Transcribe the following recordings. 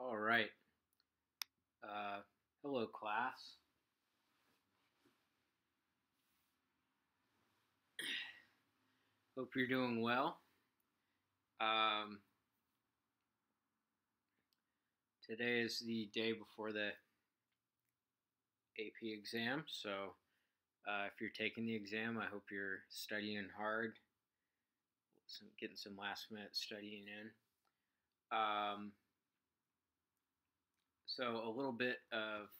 All right. Uh, hello, class. Hope you're doing well. Um, today is the day before the AP exam, so uh, if you're taking the exam, I hope you're studying hard, some, getting some last minute studying in. Um, so, a little bit of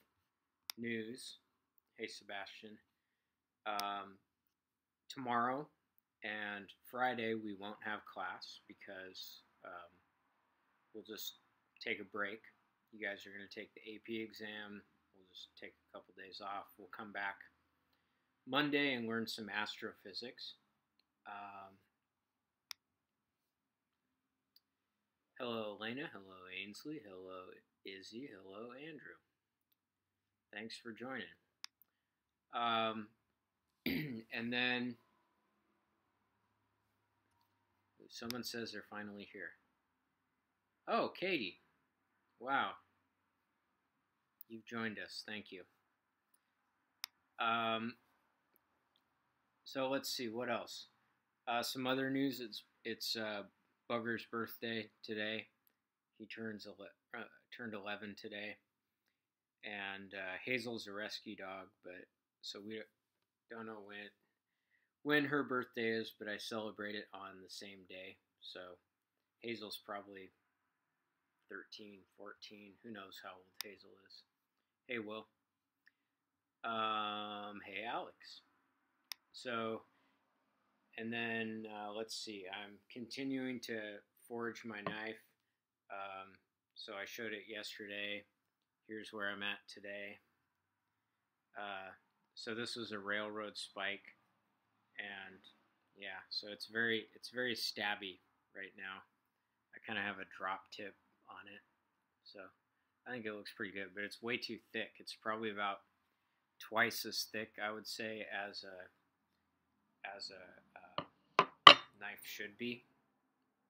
news. Hey, Sebastian. Um, tomorrow and Friday, we won't have class because um, we'll just take a break. You guys are going to take the AP exam. We'll just take a couple days off. We'll come back Monday and learn some astrophysics. Um, hello, Elena. Hello, Ainsley. Hello, Izzy. Hello, Andrew. Thanks for joining. Um, and then someone says they're finally here. Oh, Katie. Wow. You've joined us. Thank you. Um, so let's see what else. Uh, some other news. It's it's uh, Bugger's birthday today. He turns ele- uh, turned 11 today, and uh, Hazel's a rescue dog, but so we don't know when when her birthday is, but I celebrate it on the same day. So Hazel's probably 13, 14. Who knows how old Hazel is? Hey, Will. Um, hey, Alex. So, and then uh, let's see. I'm continuing to forge my knife. Um, so I showed it yesterday. Here's where I'm at today. Uh, so this was a railroad spike, and yeah, so it's very it's very stabby right now. I kind of have a drop tip on it, so I think it looks pretty good, but it's way too thick. It's probably about twice as thick, I would say, as a as a uh, knife should be,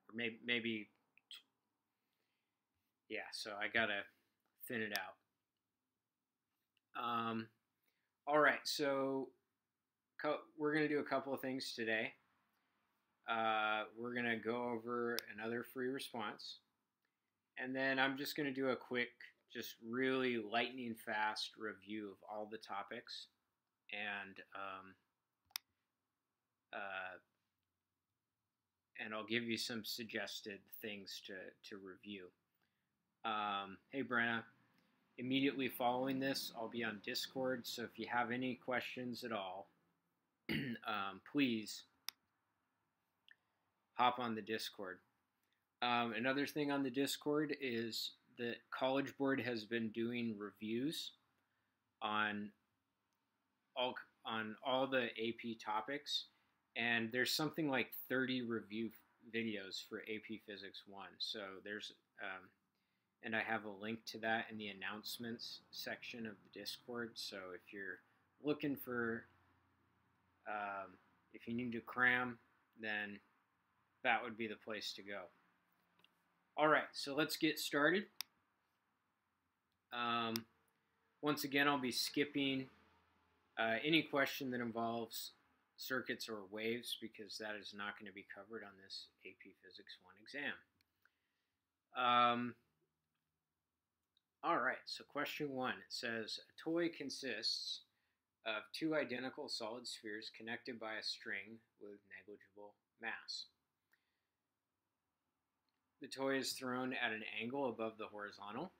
or maybe maybe yeah. So I gotta thin it out. Um, all right, so we're gonna do a couple of things today. Uh, we're gonna go over another free response, and then I'm just gonna do a quick, just really lightning fast review of all the topics, and um, uh, and I'll give you some suggested things to to review. Um, hey, Brenna. Immediately following this, I'll be on Discord, so if you have any questions at all, um, please hop on the Discord. Um, another thing on the Discord is the College Board has been doing reviews on all on all the AP topics, and there's something like 30 review videos for AP Physics 1. So there's um, and I have a link to that in the announcements section of the Discord. So if you're looking for, um, if you need to cram, then that would be the place to go. All right, so let's get started. Um, once again, I'll be skipping uh, any question that involves circuits or waves because that is not going to be covered on this AP Physics 1 exam. Um, all right, so question one. It says a toy consists of two identical solid spheres connected by a string with negligible mass. The toy is thrown at an angle above the horizontal,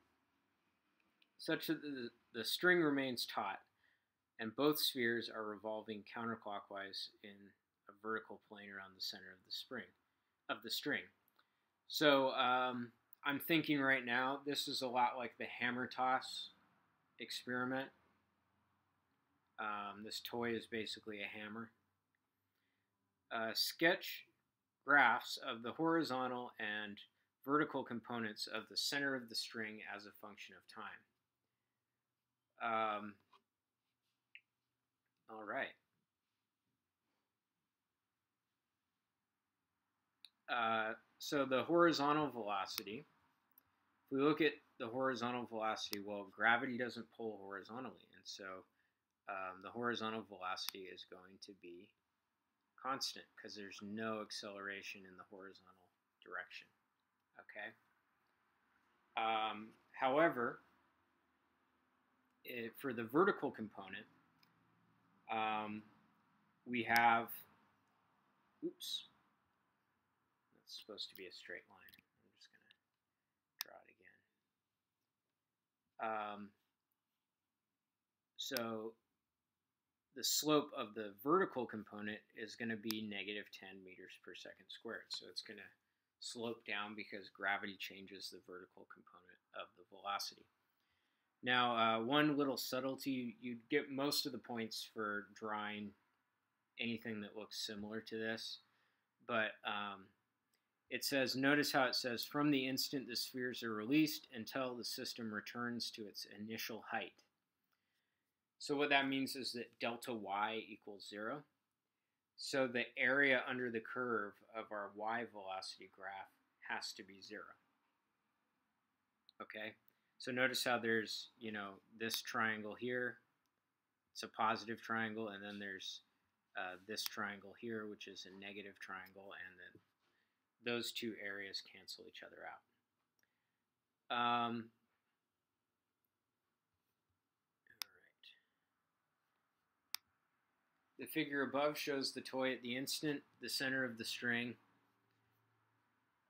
such that the, the string remains taut, and both spheres are revolving counterclockwise in a vertical plane around the center of the spring of the string. So um, I'm thinking right now this is a lot like the hammer toss experiment. Um, this toy is basically a hammer. Uh, sketch graphs of the horizontal and vertical components of the center of the string as a function of time. Um, all right. Uh, so the horizontal velocity if we look at the horizontal velocity, well, gravity doesn't pull horizontally, and so um, the horizontal velocity is going to be constant because there's no acceleration in the horizontal direction. Okay. Um, however, it, for the vertical component, um, we have, oops, that's supposed to be a straight line. I'm just going to draw it again. Um, so the slope of the vertical component is going to be negative 10 meters per second squared. So it's going to slope down because gravity changes the vertical component of the velocity. Now, uh, one little subtlety, you'd get most of the points for drawing anything that looks similar to this, but um, it says, notice how it says, from the instant the spheres are released until the system returns to its initial height. So what that means is that delta y equals zero. So the area under the curve of our y velocity graph has to be zero. Okay, so notice how there's, you know, this triangle here. It's a positive triangle, and then there's uh, this triangle here, which is a negative triangle, and then those two areas cancel each other out. Um, The figure above shows the toy at the instant the center of the string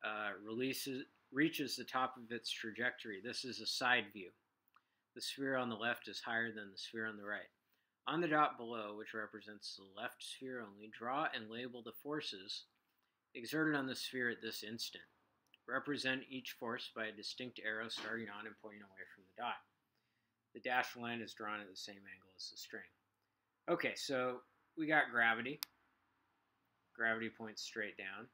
uh, releases, reaches the top of its trajectory. This is a side view. The sphere on the left is higher than the sphere on the right. On the dot below, which represents the left sphere only, draw and label the forces exerted on the sphere at this instant. Represent each force by a distinct arrow starting on and pointing away from the dot. The dashed line is drawn at the same angle as the string. Okay, so we got gravity. Gravity points straight down.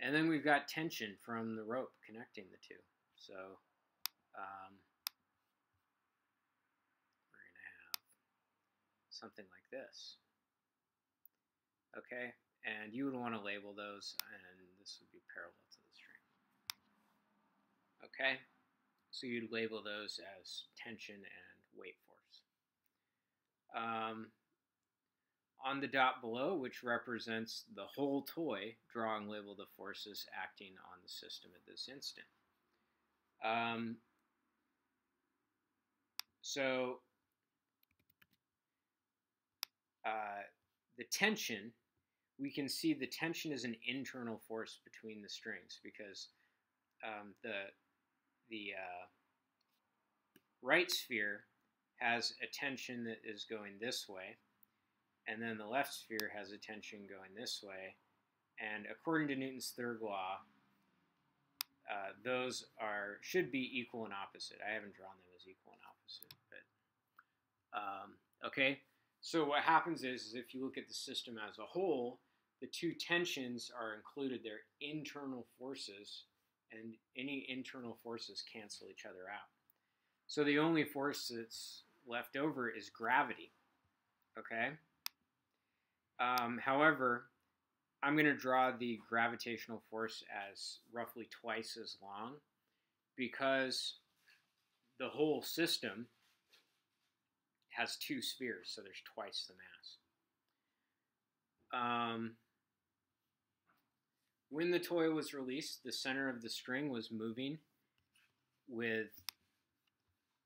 And then we've got tension from the rope connecting the two. So um, we're going to have something like this. Okay, and you would want to label those, and this would be parallel to the string. Okay, so you'd label those as tension and weight um, on the dot below, which represents the whole toy, draw and label the forces acting on the system at this instant. Um, so uh, the tension, we can see the tension is an internal force between the strings because um, the the uh, right sphere has a tension that is going this way, and then the left sphere has a tension going this way. And according to Newton's third law, uh, those are should be equal and opposite. I haven't drawn them as equal and opposite, but um, okay. So what happens is, is if you look at the system as a whole, the two tensions are included. They're internal forces, and any internal forces cancel each other out. So the only force that's left over is gravity. Okay? Um, however, I'm going to draw the gravitational force as roughly twice as long because the whole system has two spheres, so there's twice the mass. Um, when the toy was released, the center of the string was moving with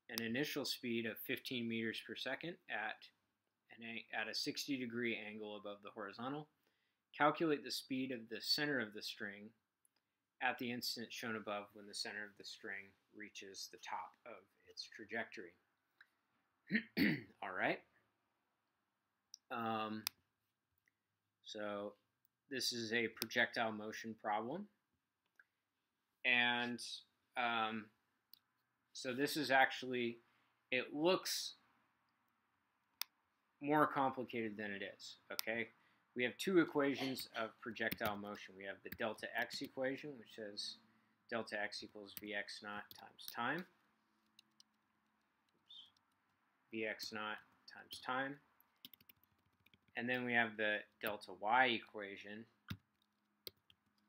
an initial speed of 15 meters per second at, an, at a 60 degree angle above the horizontal. Calculate the speed of the center of the string at the instant shown above when the center of the string reaches the top of its trajectory. All right. Um, so this is a projectile motion problem. And um, so this is actually, it looks more complicated than it is, okay? We have two equations of projectile motion. We have the delta x equation, which says delta x equals vx naught times time. Oops. vx naught times time. And then we have the delta y equation,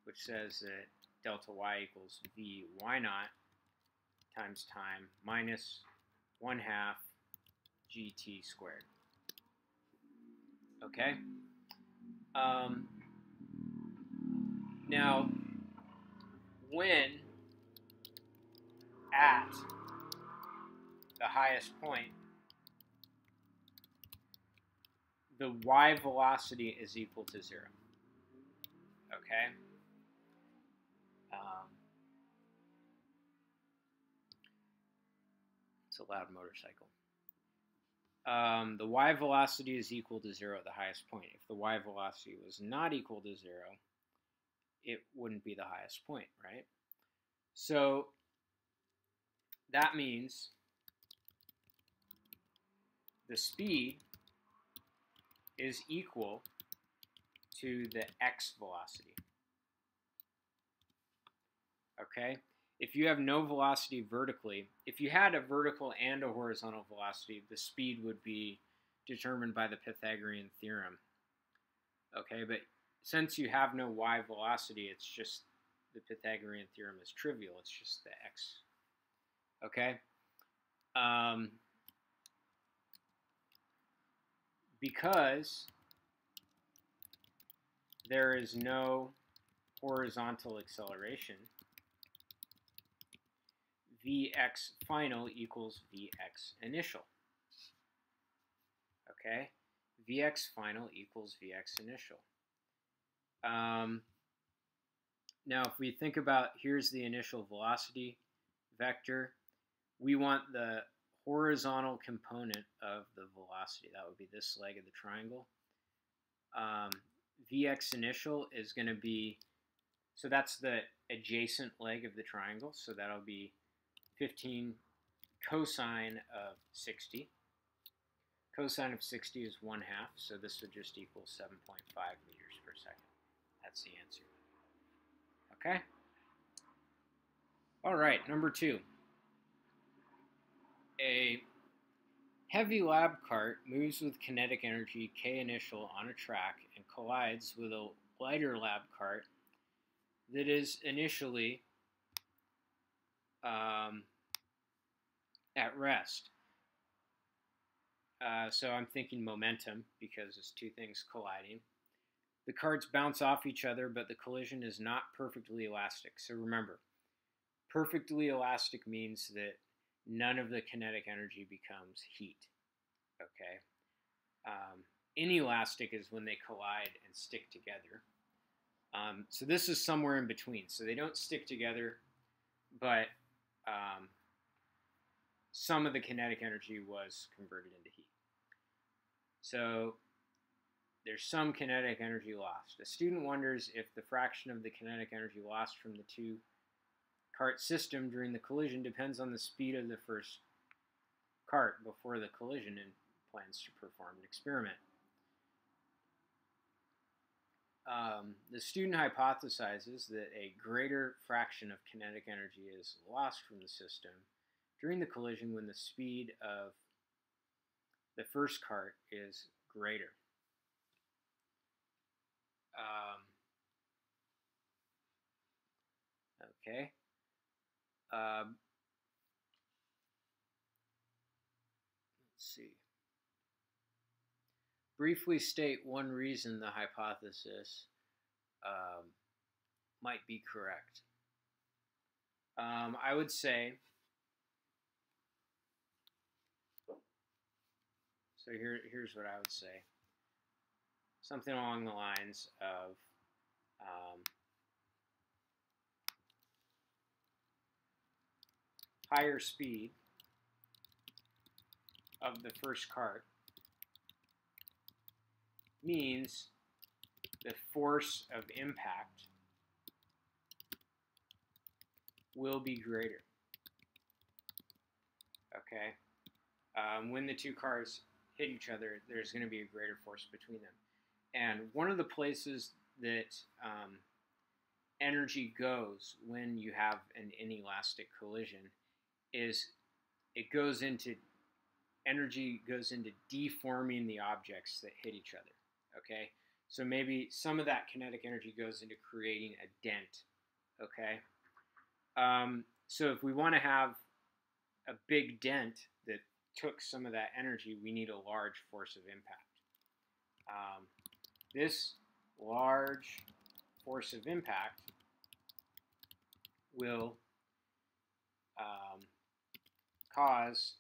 which says that delta y equals v y naught times time minus 1 half gt squared. Okay? Um, now, when at the highest point, the y velocity is equal to zero. Okay? Um, it's a loud motorcycle. Um, the y velocity is equal to zero at the highest point. If the y velocity was not equal to zero, it wouldn't be the highest point, right? So that means the speed is equal to the x velocity. Okay? If you have no velocity vertically, if you had a vertical and a horizontal velocity, the speed would be determined by the Pythagorean theorem. Okay, but since you have no y velocity, it's just the Pythagorean theorem is trivial. It's just the x. Okay? Um, because there is no horizontal acceleration, Vx final equals Vx initial. Okay? Vx final equals Vx initial. Um, now, if we think about here's the initial velocity vector, we want the horizontal component of the velocity. That would be this leg of the triangle. Um, Vx initial is going to be, so that's the adjacent leg of the triangle, so that'll be 15 cosine of 60. Cosine of 60 is 1 half, so this would just equal 7.5 meters per second. That's the answer. Okay? All right, number two. A heavy lab cart moves with kinetic energy K initial on a track and collides with a lighter lab cart that is initially um, at rest. Uh, so I'm thinking momentum because it's two things colliding. The carts bounce off each other, but the collision is not perfectly elastic. So remember, perfectly elastic means that none of the kinetic energy becomes heat. Okay? Um, inelastic is when they collide and stick together. Um, so this is somewhere in between. So they don't stick together, but um, some of the kinetic energy was converted into heat. So there's some kinetic energy lost. A student wonders if the fraction of the kinetic energy lost from the two cart system during the collision depends on the speed of the first cart before the collision and plans to perform an experiment. Um, the student hypothesizes that a greater fraction of kinetic energy is lost from the system during the collision when the speed of the first cart is greater. Um, okay. Um, let's see. Briefly state one reason the hypothesis um, might be correct. Um, I would say, so here, here's what I would say something along the lines of higher speed of the first cart means the force of impact will be greater. Okay? Um, when the two cars hit each other, there's going to be a greater force between them. And one of the places that um, energy goes when you have an inelastic collision is it goes into energy goes into deforming the objects that hit each other. Okay, so maybe some of that kinetic energy goes into creating a dent Okay. Um, so if we want to have a big dent that took some of that energy, we need a large force of impact. Um, this large force of impact will um, cause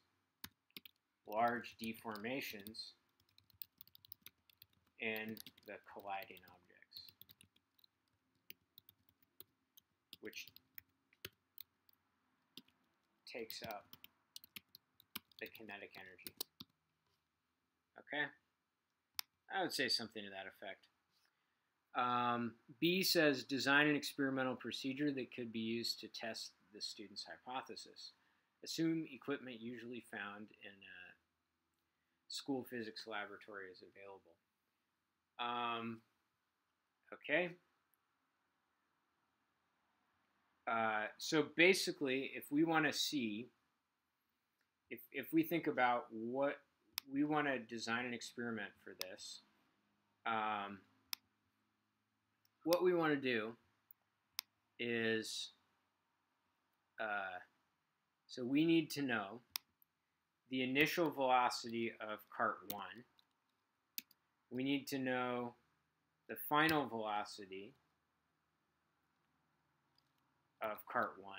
large deformations in the colliding objects, which takes up the kinetic energy. Okay? I would say something to that effect. Um, B says design an experimental procedure that could be used to test the student's hypothesis. Assume equipment usually found in a school physics laboratory is available. Um, okay. Uh, so basically, if we want to see, if, if we think about what we want to design an experiment for this, um, what we want to do is, uh, so we need to know the initial velocity of cart 1. We need to know the final velocity of cart 1.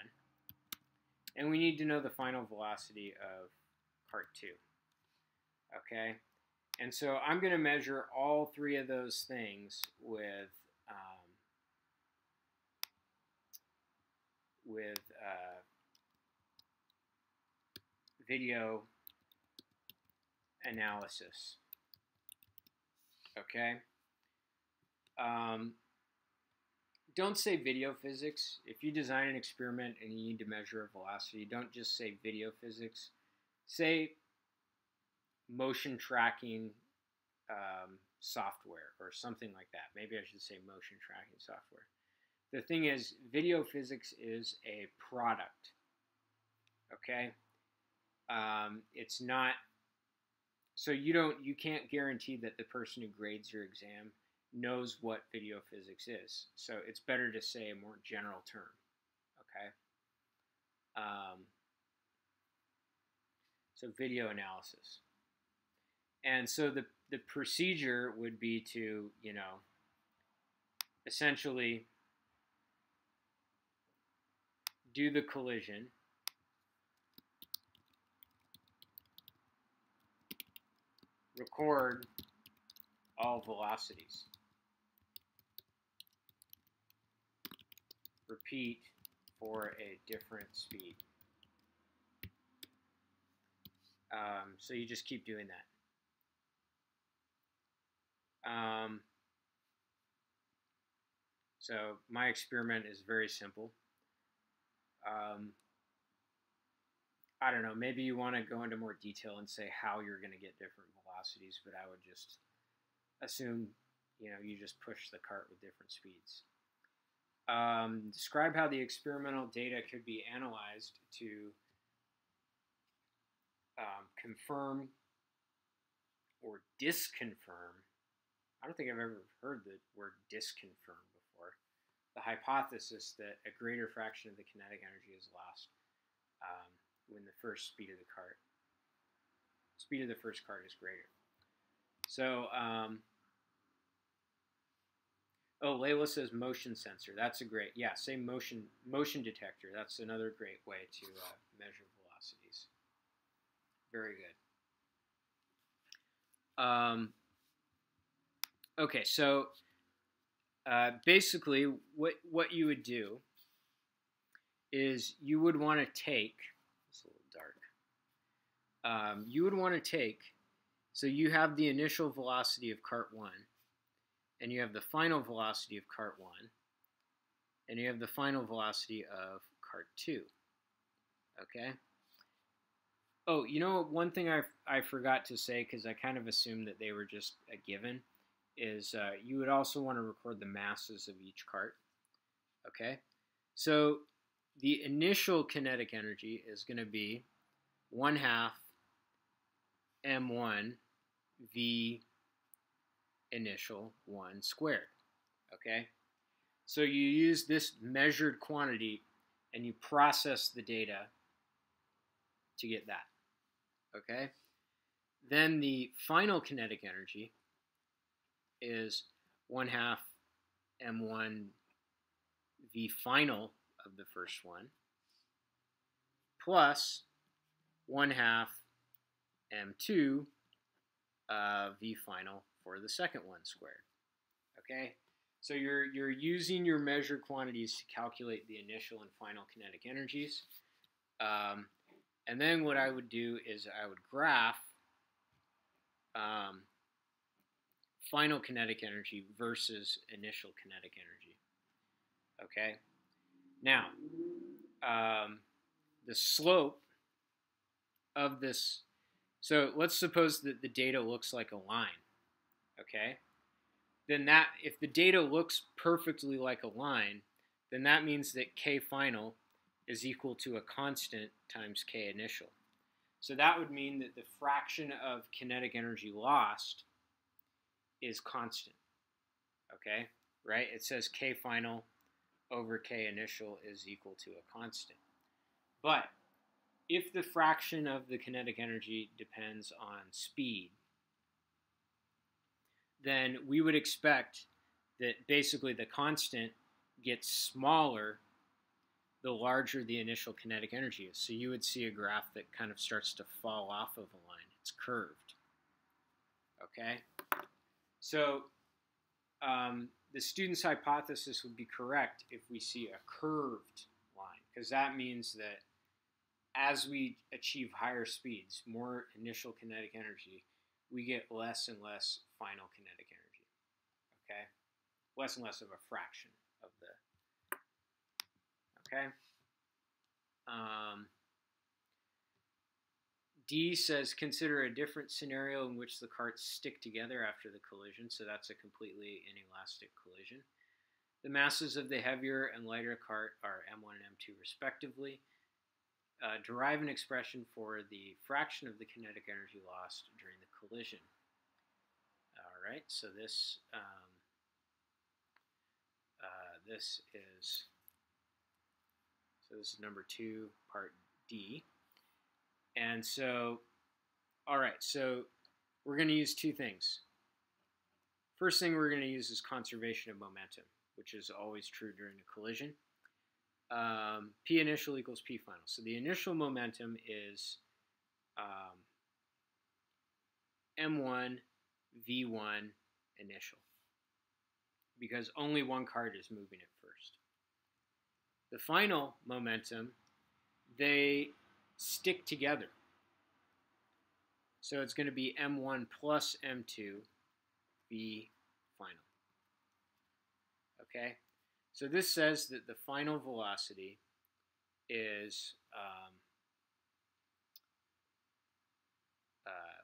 And we need to know the final velocity of cart 2. Okay? And so I'm going to measure all three of those things with um, with uh, video analysis. Okay? Um, don't say video physics. If you design an experiment and you need to measure a velocity, don't just say video physics. Say motion tracking um, software or something like that. Maybe I should say motion tracking software. The thing is, video physics is a product. Okay? Um, it's not so you don't you can't guarantee that the person who grades your exam knows what video physics is. So it's better to say a more general term. Okay. Um, so video analysis. And so the the procedure would be to you know essentially do the collision record all velocities. Repeat for a different speed. Um, so you just keep doing that. Um, so my experiment is very simple. Um, I don't know, maybe you want to go into more detail and say how you're going to get different velocities, but I would just assume, you know, you just push the cart with different speeds. Um, describe how the experimental data could be analyzed to um, confirm or disconfirm. I don't think I've ever heard the word disconfirm before. The hypothesis that a greater fraction of the kinetic energy is lost um, when the first speed of the cart speed of the first card is greater. So, um, oh, Layla says motion sensor. That's a great, yeah, say motion motion detector. That's another great way to uh, measure velocities. Very good. Um, okay, so uh, basically, what what you would do is you would want to take um, you would want to take, so you have the initial velocity of cart 1, and you have the final velocity of cart 1, and you have the final velocity of cart 2. Okay? Oh, you know, one thing I, I forgot to say, because I kind of assumed that they were just a given, is uh, you would also want to record the masses of each cart. Okay? So the initial kinetic energy is going to be 1 half m1 v initial 1 squared. Okay? So you use this measured quantity and you process the data to get that. Okay? Then the final kinetic energy is 1 half m1 v final of the first one plus 1 half m2 uh, v final for the second one squared. Okay, so you're you're using your measured quantities to calculate the initial and final kinetic energies. Um, and then what I would do is I would graph um, final kinetic energy versus initial kinetic energy. Okay, now um, the slope of this. So let's suppose that the data looks like a line. Okay, then that if the data looks perfectly like a line, then that means that k final is equal to a constant times k initial. So that would mean that the fraction of kinetic energy lost is constant. Okay, right? It says k final over k initial is equal to a constant. But if the fraction of the kinetic energy depends on speed, then we would expect that basically the constant gets smaller the larger the initial kinetic energy is. So you would see a graph that kind of starts to fall off of a line. It's curved. Okay? So um, the student's hypothesis would be correct if we see a curved line, because that means that as we achieve higher speeds, more initial kinetic energy, we get less and less final kinetic energy. Okay? Less and less of a fraction of the. Okay? Um, D says consider a different scenario in which the carts stick together after the collision, so that's a completely inelastic collision. The masses of the heavier and lighter cart are m1 and m2 respectively. Uh, derive an expression for the fraction of the kinetic energy lost during the collision. All right, so this um, uh, this is so this is number two, part D. And so, all right, so we're going to use two things. First thing we're going to use is conservation of momentum, which is always true during a collision. Um, P initial equals P final. So the initial momentum is um, M1 V1 initial because only one card is moving it first. The final momentum, they stick together. So it's going to be M1 plus M2 V final. Okay? So this says that the final velocity is um, uh,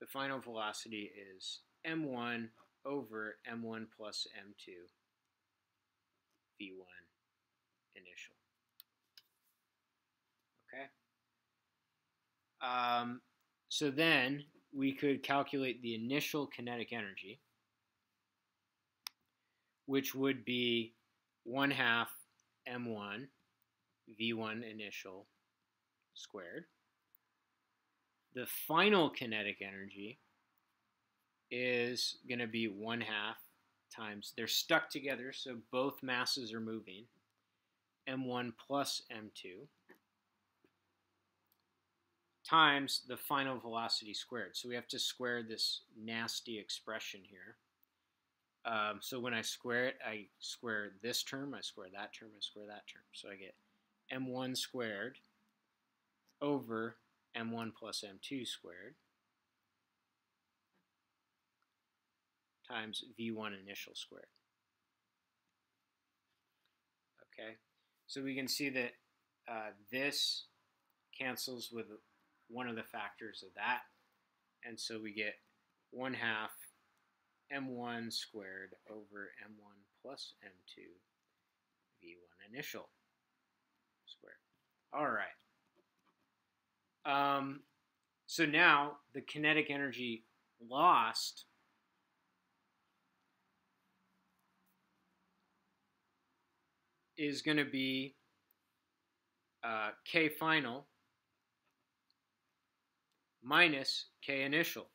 the final velocity is m1 over m1 plus m2 v1 initial. Okay. Um, so then we could calculate the initial kinetic energy which would be 1 half m1 v1 initial squared. The final kinetic energy is going to be 1 half times, they're stuck together, so both masses are moving, m1 plus m2 times the final velocity squared. So we have to square this nasty expression here. Um, so when I square it, I square this term, I square that term, I square that term. So I get m1 squared over m1 plus m2 squared times v1 initial squared. Okay, so we can see that uh, this cancels with one of the factors of that, and so we get 1 half m1 squared over m1 plus m2 v1 initial squared. All right. Um, so now the kinetic energy lost is going to be uh, k final minus k initial.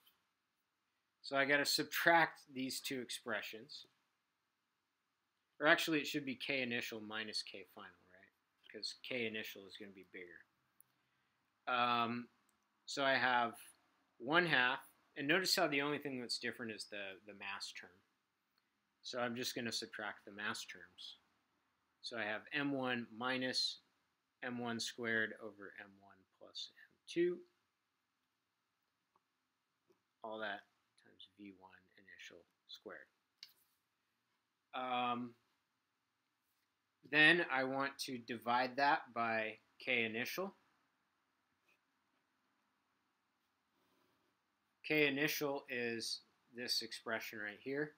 So I got to subtract these two expressions. Or actually, it should be k initial minus k final, right? Because k initial is going to be bigger. Um, so I have 1 half, and notice how the only thing that's different is the, the mass term. So I'm just going to subtract the mass terms. So I have m1 minus m1 squared over m1 plus m2. All that v1 initial squared. Um, then I want to divide that by k initial. k initial is this expression right here.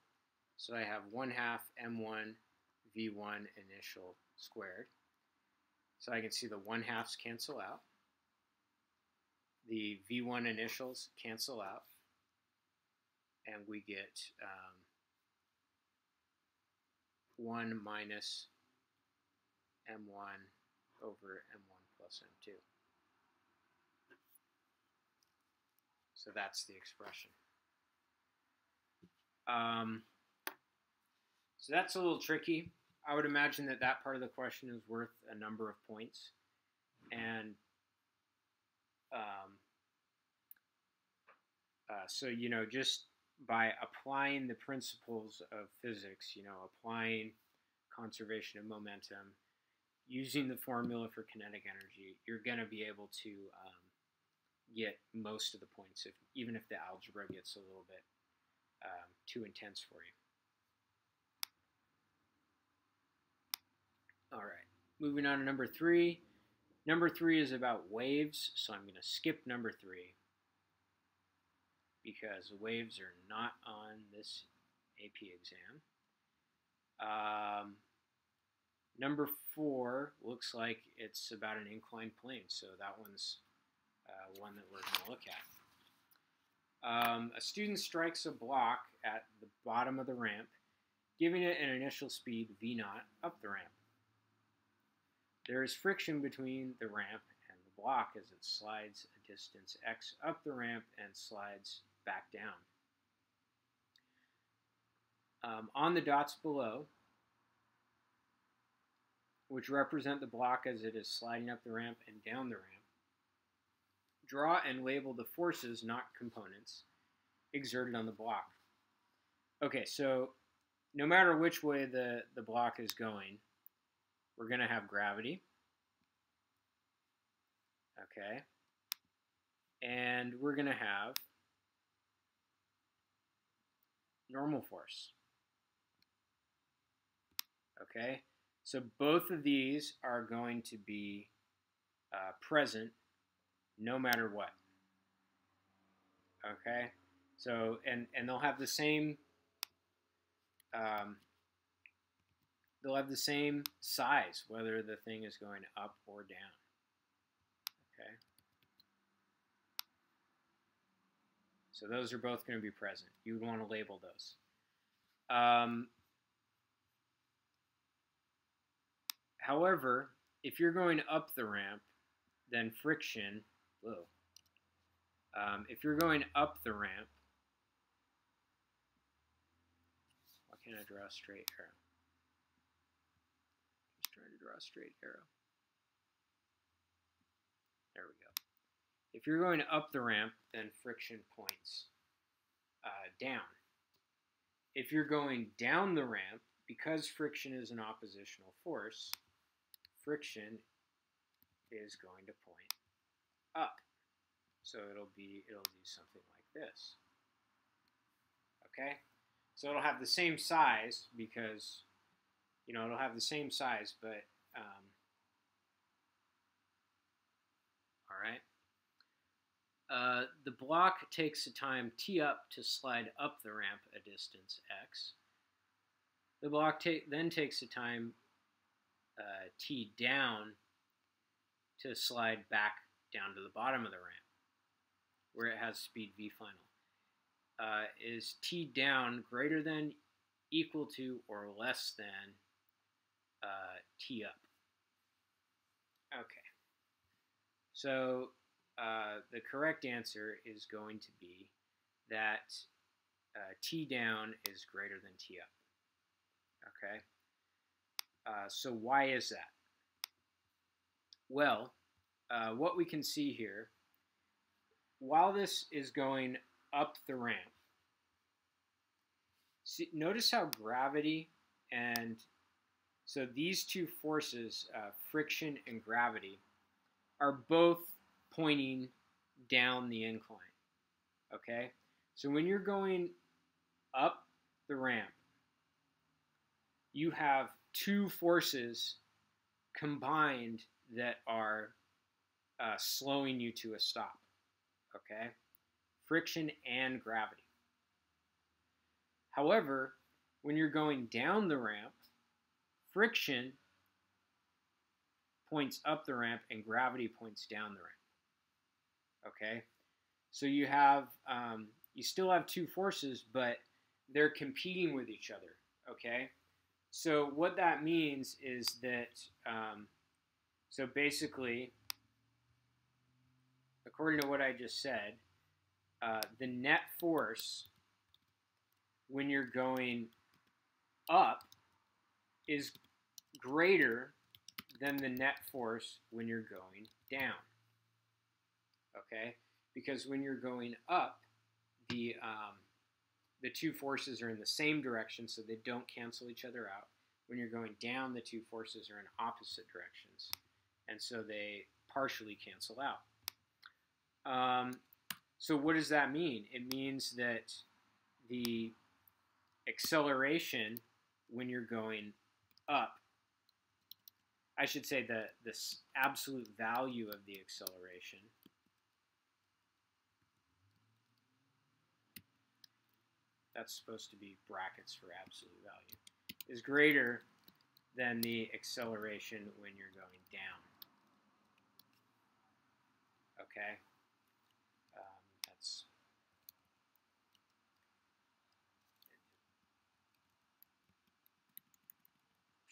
So I have 1 half m1 v1 initial squared. So I can see the 1 halves cancel out. The v1 initials cancel out. And we get um, 1 minus m1 over m1 plus m2. So that's the expression. Um, so that's a little tricky. I would imagine that that part of the question is worth a number of points. And um, uh, so, you know, just by applying the principles of physics, you know, applying conservation of momentum, using the formula for kinetic energy, you're going to be able to um, get most of the points, if, even if the algebra gets a little bit um, too intense for you. All right, moving on to number three. Number three is about waves, so I'm going to skip number three because the waves are not on this AP exam. Um, number four looks like it's about an inclined plane, so that one's uh, one that we're going to look at. Um, a student strikes a block at the bottom of the ramp, giving it an initial speed v naught up the ramp. There is friction between the ramp and the block as it slides a distance x up the ramp and slides back down. Um, on the dots below, which represent the block as it is sliding up the ramp and down the ramp, Draw and label the forces, not components, exerted on the block. Okay, so no matter which way the, the block is going, we're going to have gravity. Okay. And we're going to have normal force. Okay. So both of these are going to be uh, present no matter what. Okay? So, and, and they'll have the same, um, they'll have the same size, whether the thing is going up or down. Okay? So those are both going to be present. You would want to label those. Um, however, if you're going up the ramp, then friction Whoa. Um, if you're going up the ramp, why can't I draw a straight arrow? Just trying to draw a straight arrow. There we go. If you're going up the ramp, then friction points uh, down. If you're going down the ramp, because friction is an oppositional force, friction is going to point up. So it'll be, it'll do something like this. Okay? So it'll have the same size because, you know, it'll have the same size, but, um, all right. Uh, the block takes the time t up to slide up the ramp a distance x. The block ta then takes the time uh, t down to slide back down to the bottom of the ramp, where it has speed v final. Uh, is t down greater than, equal to, or less than uh, tee up. Okay. So uh, the correct answer is going to be that uh, tee down is greater than T up. Okay. Uh, so why is that? Well, uh, what we can see here, while this is going up the ramp, see, notice how gravity and so these two forces, uh, friction and gravity, are both pointing down the incline. Okay? So when you're going up the ramp, you have two forces combined that are uh, slowing you to a stop. Okay? Friction and gravity. However, when you're going down the ramp, friction points up the ramp and gravity points down the ramp. Okay? So you have, um, you still have two forces, but they're competing with each other. Okay? So what that means is that, um, so basically, according to what I just said, uh, the net force when you're going up is greater than the net force when you're going down. Okay? Because when you're going up, the, um, the two forces are in the same direction, so they don't cancel each other out. When you're going down, the two forces are in opposite directions, and so they partially cancel out. Um, so what does that mean? It means that the acceleration when you're going up, I should say the this absolute value of the acceleration that's supposed to be brackets for absolute value, is greater than the acceleration when you're going down. Okay? Um, that's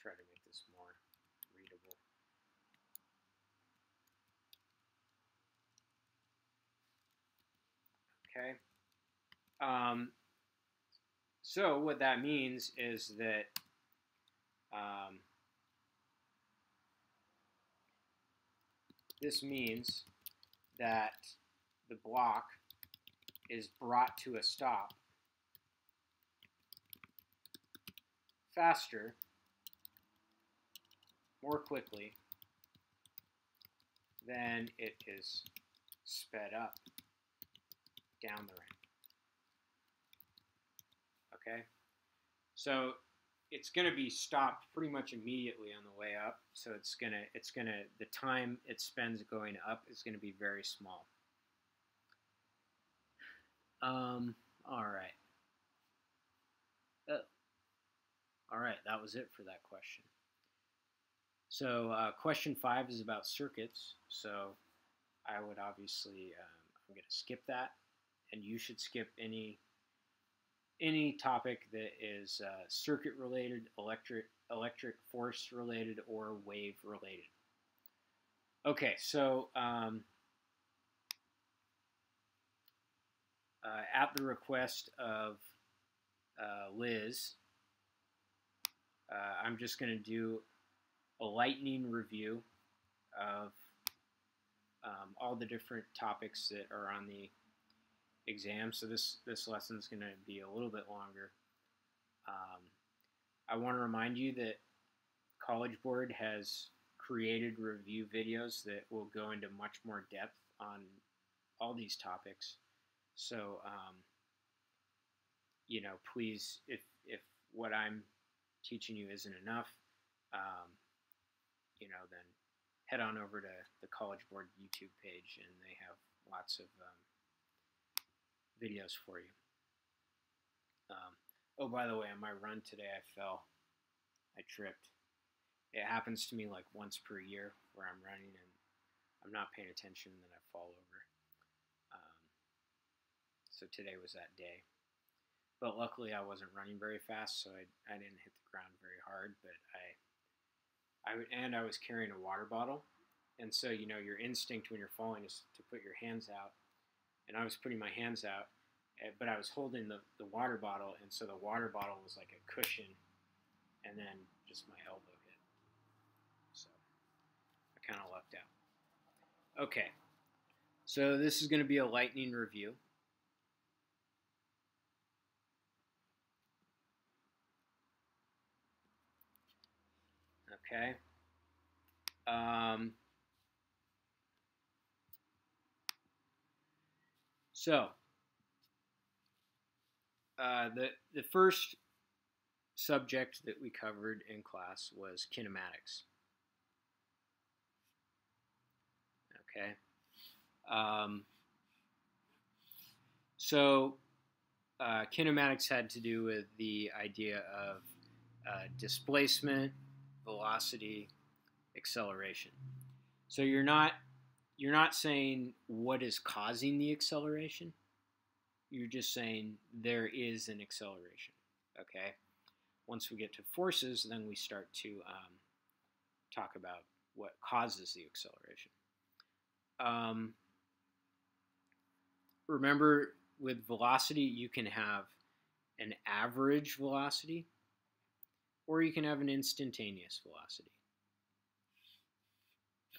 try to make this more readable. Okay. Um, so what that means is that um, this means that the block is brought to a stop faster, more quickly than it is sped up down the ramp. Okay, so it's going to be stopped pretty much immediately on the way up. So it's gonna it's gonna the time it spends going up is going to be very small. Um. All right. Oh. All right. That was it for that question. So uh, question five is about circuits. So I would obviously um, I'm going to skip that, and you should skip any any topic that is uh, circuit related, electric electric force related, or wave related. Okay, so um, uh, at the request of uh, Liz, uh, I'm just going to do a lightning review of um, all the different topics that are on the exam, so this, this lesson is going to be a little bit longer. Um, I want to remind you that College Board has created review videos that will go into much more depth on all these topics. So, um, you know, please, if, if what I'm teaching you isn't enough, um, you know, then head on over to the College Board YouTube page and they have lots of um, videos for you. Um, oh, by the way, on my run today, I fell. I tripped. It happens to me like once per year where I'm running and I'm not paying attention and then I fall over. Um, so today was that day. But luckily, I wasn't running very fast, so I, I didn't hit the ground very hard. But I I would, and I was carrying a water bottle, and so you know your instinct when you're falling is to put your hands out, and I was putting my hands out, eh, but I was holding the, the water bottle, and so the water bottle was like a cushion, and then just my elbow hit, so I kind of lucked out. Okay, so this is going to be a lightning review. Okay. Um, so, uh, the, the first subject that we covered in class was kinematics. Okay. Um, so, uh, kinematics had to do with the idea of uh, displacement, velocity, acceleration. So you're not you're not saying what is causing the acceleration. You're just saying there is an acceleration. Okay. Once we get to forces, then we start to um, talk about what causes the acceleration. Um, remember, with velocity, you can have an average velocity, or you can have an instantaneous velocity.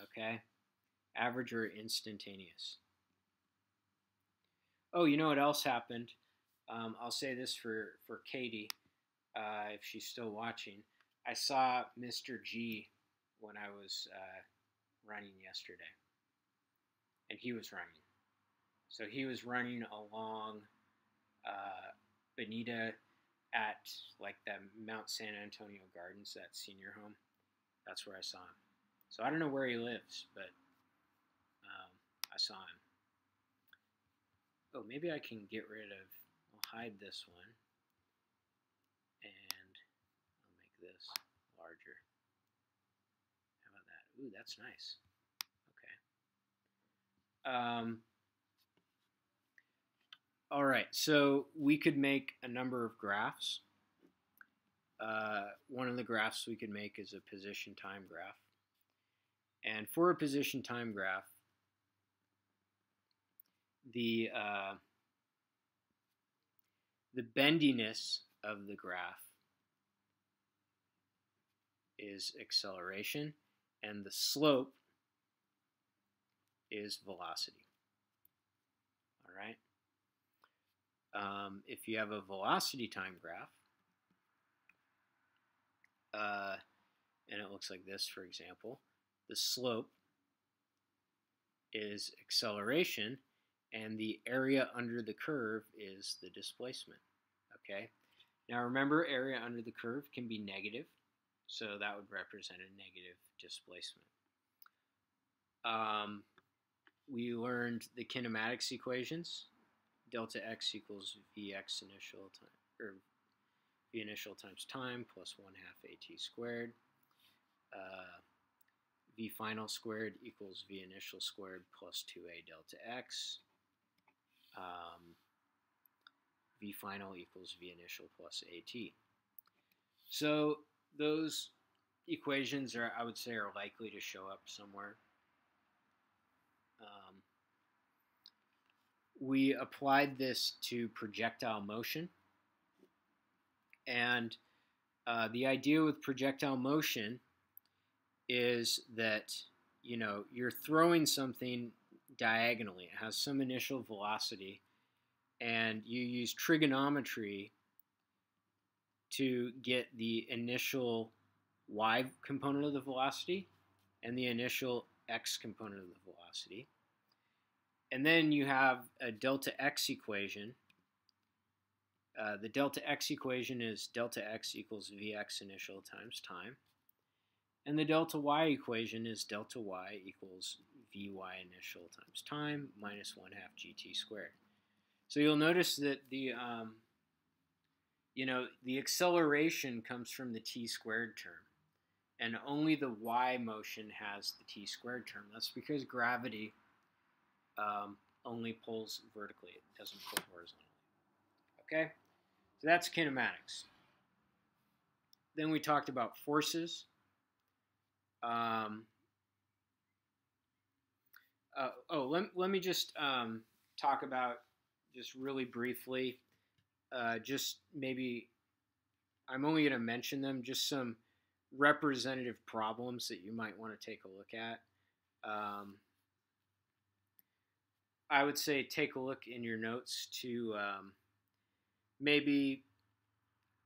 Okay? Average or instantaneous. Oh, you know what else happened? Um, I'll say this for, for Katie, uh, if she's still watching. I saw Mr. G when I was uh, running yesterday, and he was running. So he was running along uh, Bonita at like the Mount San Antonio Gardens, that senior home. That's where I saw him. So I don't know where he lives, but I saw him. Oh, maybe I can get rid of, I'll hide this one. And I'll make this larger. How about that? Ooh, that's nice. Okay. Um, all right, so we could make a number of graphs. Uh, one of the graphs we could make is a position time graph. And for a position time graph, the uh, the bendiness of the graph is acceleration, and the slope is velocity. All right. Um, if you have a velocity time graph, uh, and it looks like this, for example, the slope is acceleration, and the area under the curve is the displacement. Okay. Now remember, area under the curve can be negative, so that would represent a negative displacement. Um, we learned the kinematics equations delta x equals vx initial time, or v initial times time plus 1 half at squared. Uh, v final squared equals v initial squared plus 2a delta x. Um, v final equals v initial plus at. So those equations are, I would say, are likely to show up somewhere. Um, we applied this to projectile motion. And uh, the idea with projectile motion is that, you know, you're throwing something diagonally. It has some initial velocity, and you use trigonometry to get the initial y component of the velocity and the initial x component of the velocity and then you have a delta x equation. Uh, the delta x equation is delta x equals vx initial times time. And the delta y equation is delta y equals vy initial times time minus 1 half gt squared. So you'll notice that the, um, you know, the acceleration comes from the t squared term. And only the y motion has the t squared term. That's because gravity um, only pulls vertically. It doesn't pull horizontally. Okay? So that's kinematics. Then we talked about forces. Um, uh, oh, let, let me just um, talk about just really briefly, uh, just maybe I'm only going to mention them, just some representative problems that you might want to take a look at. Um, I would say take a look in your notes to um, maybe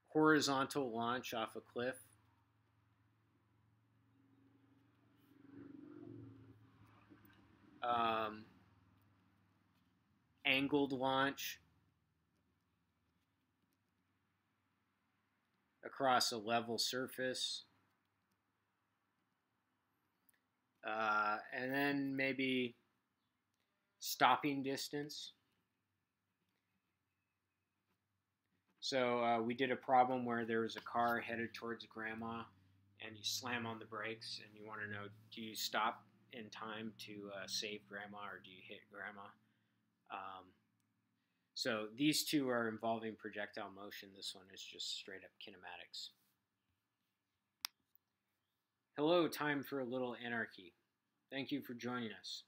horizontal launch off a cliff. Um, angled launch across a level surface. Uh, and then maybe stopping distance. So uh, we did a problem where there was a car headed towards grandma and you slam on the brakes and you want to know do you stop in time to uh, save grandma or do you hit grandma? Um, so these two are involving projectile motion. This one is just straight up kinematics. Hello, time for a little anarchy. Thank you for joining us.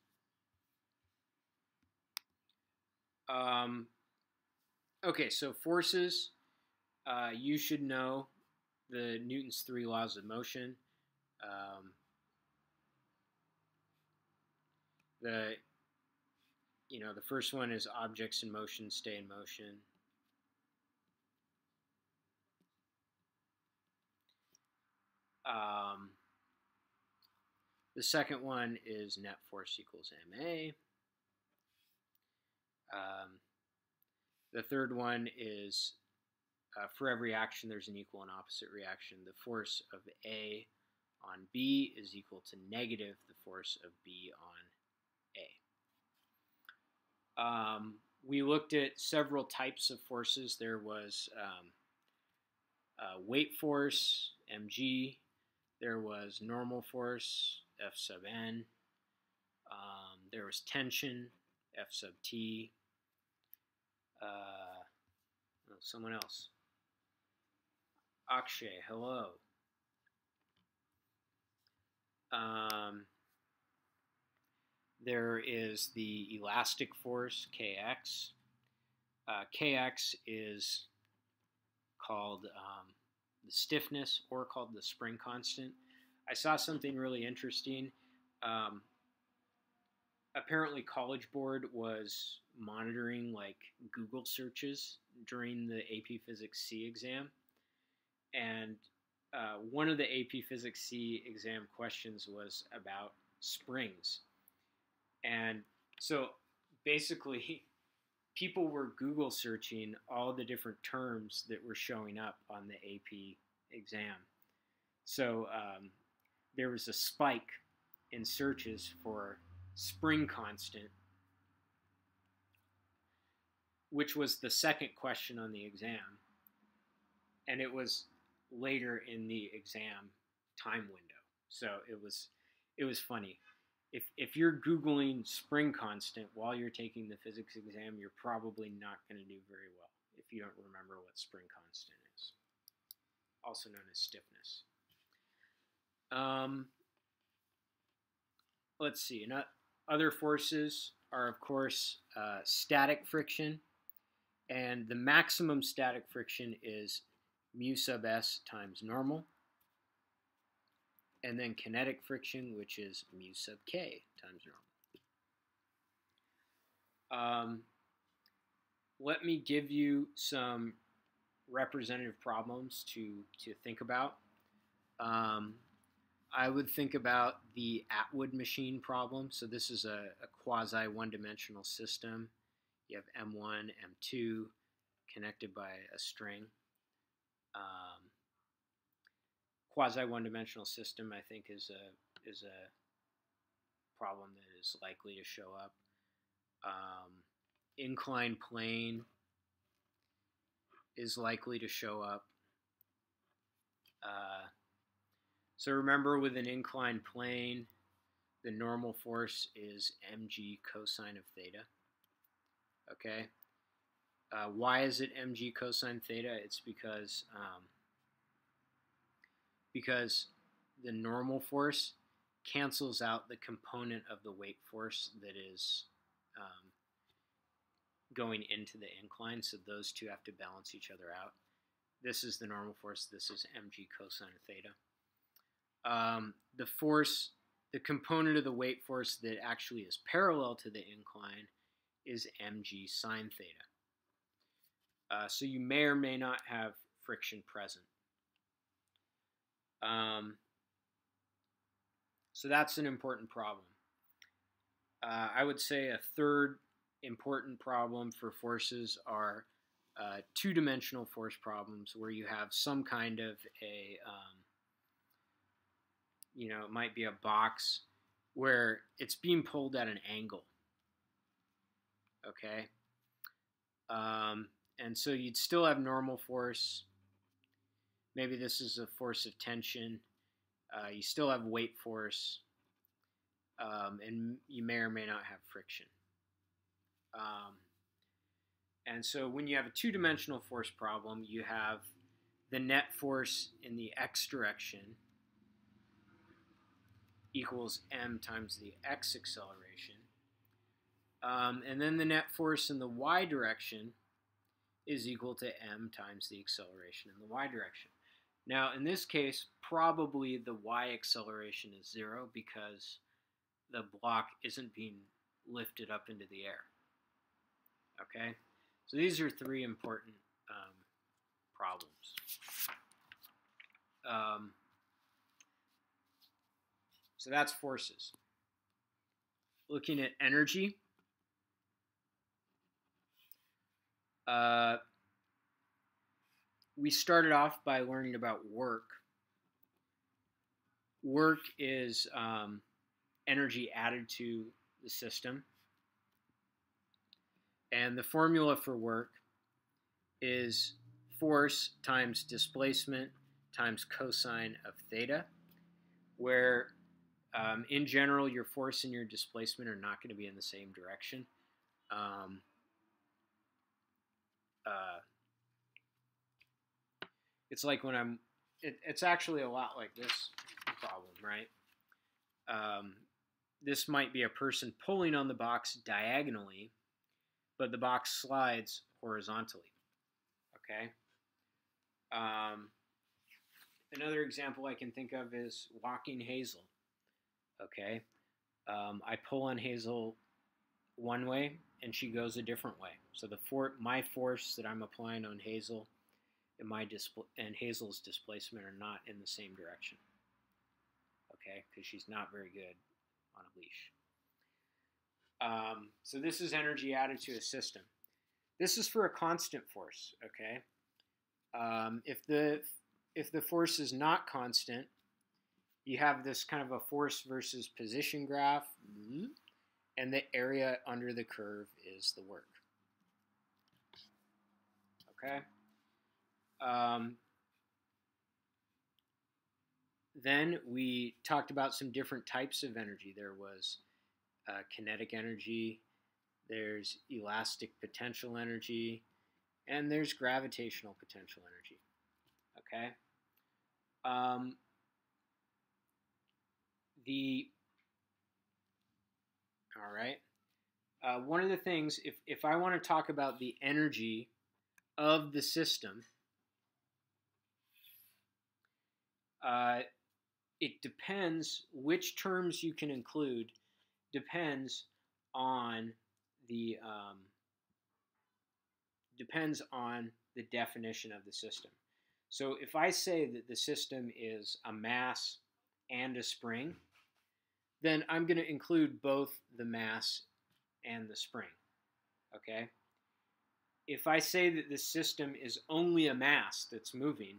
Um, okay, so forces. Uh, you should know the Newton's three laws of motion. Um, the you know the first one is objects in motion stay in motion. Um, the second one is net force equals ma. Um, the third one is uh, for every action, there's an equal and opposite reaction. The force of A on B is equal to negative the force of B on. Um, we looked at several types of forces. There was um, uh, weight force, mg. There was normal force, F sub n. Um, there was tension, F sub t. Uh, oh, someone else. Akshay, hello. Um, there is the elastic force, Kx. Uh, Kx is called um, the stiffness or called the spring constant. I saw something really interesting. Um, apparently, College Board was monitoring like Google searches during the AP Physics C exam, and uh, one of the AP Physics C exam questions was about springs, and so basically. People were Google searching all the different terms that were showing up on the AP exam. So um, there was a spike in searches for spring constant, which was the second question on the exam. And it was later in the exam time window. So it was it was funny. If if you're googling spring constant while you're taking the physics exam, you're probably not going to do very well if you don't remember what spring constant is. Also known as stiffness. Um, let's see. Other forces are, of course, uh, static friction, and the maximum static friction is mu sub s times normal, and then kinetic friction, which is mu sub k times normal. Um, let me give you some representative problems to, to think about. Um, I would think about the Atwood machine problem. So this is a, a quasi one-dimensional system. You have M1, M2 connected by a string. Um, quasi one-dimensional system, I think, is a is a problem that is likely to show up. Um, inclined plane is likely to show up. Uh, so remember with an inclined plane, the normal force is mg cosine of theta. Okay. Uh, why is it mg cosine theta? It's because um, because the normal force cancels out the component of the weight force that is um, going into the incline, so those two have to balance each other out. This is the normal force, this is mg cosine of theta. Um, the force, the component of the weight force that actually is parallel to the incline is mg sine theta. Uh, so you may or may not have friction present. Um, so that's an important problem. Uh, I would say a third important problem for forces are uh, two-dimensional force problems where you have some kind of a, um, you know, it might be a box where it's being pulled at an angle. Okay. Um, and so you'd still have normal force. Maybe this is a force of tension. Uh, you still have weight force. Um, and you may or may not have friction. Um, and so when you have a two-dimensional force problem, you have the net force in the x direction equals m times the x acceleration. Um, and then the net force in the y direction is equal to m times the acceleration in the y direction. Now, in this case, probably the y acceleration is zero because the block isn't being lifted up into the air. Okay? So these are three important um, problems. Um, so that's forces. Looking at energy. Uh, we started off by learning about work. Work is um, energy added to the system. And the formula for work is force times displacement times cosine of theta, where um, in general your force and your displacement are not going to be in the same direction. Um, uh, it's like when I'm, it, it's actually a lot like this problem, right? Um, this might be a person pulling on the box diagonally but the box slides horizontally. Okay. Um, another example I can think of is walking Hazel. Okay. Um, I pull on Hazel one way and she goes a different way. So the for my force that I'm applying on Hazel and my disp- and Hazel's displacement are not in the same direction. Okay, because she's not very good on a leash. Um, so this is energy added to a system. This is for a constant force, okay? Um, if the if the force is not constant, you have this kind of a force versus position graph, and the area under the curve is the work. Okay. Um, then we talked about some different types of energy. There was uh, kinetic energy, there's elastic potential energy, and there's gravitational potential energy. Okay? Um, the all right. Uh, one of the things, if, if I want to talk about the energy of the system, uh, it depends which terms you can include depends on the um, depends on the definition of the system. So if I say that the system is a mass and a spring, then I'm going to include both the mass and the spring. Okay? If I say that the system is only a mass that's moving,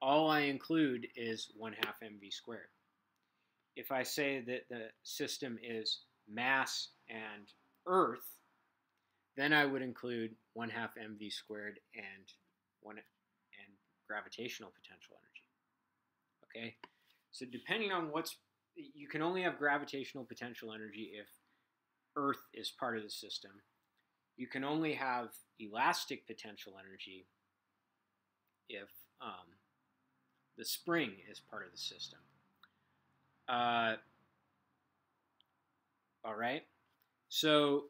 all I include is 1 half mv squared if I say that the system is mass and Earth, then I would include 1 half mv squared and one and gravitational potential energy. Okay, so depending on what's you can only have gravitational potential energy if Earth is part of the system. You can only have elastic potential energy if um, the spring is part of the system. Uh, all right. So,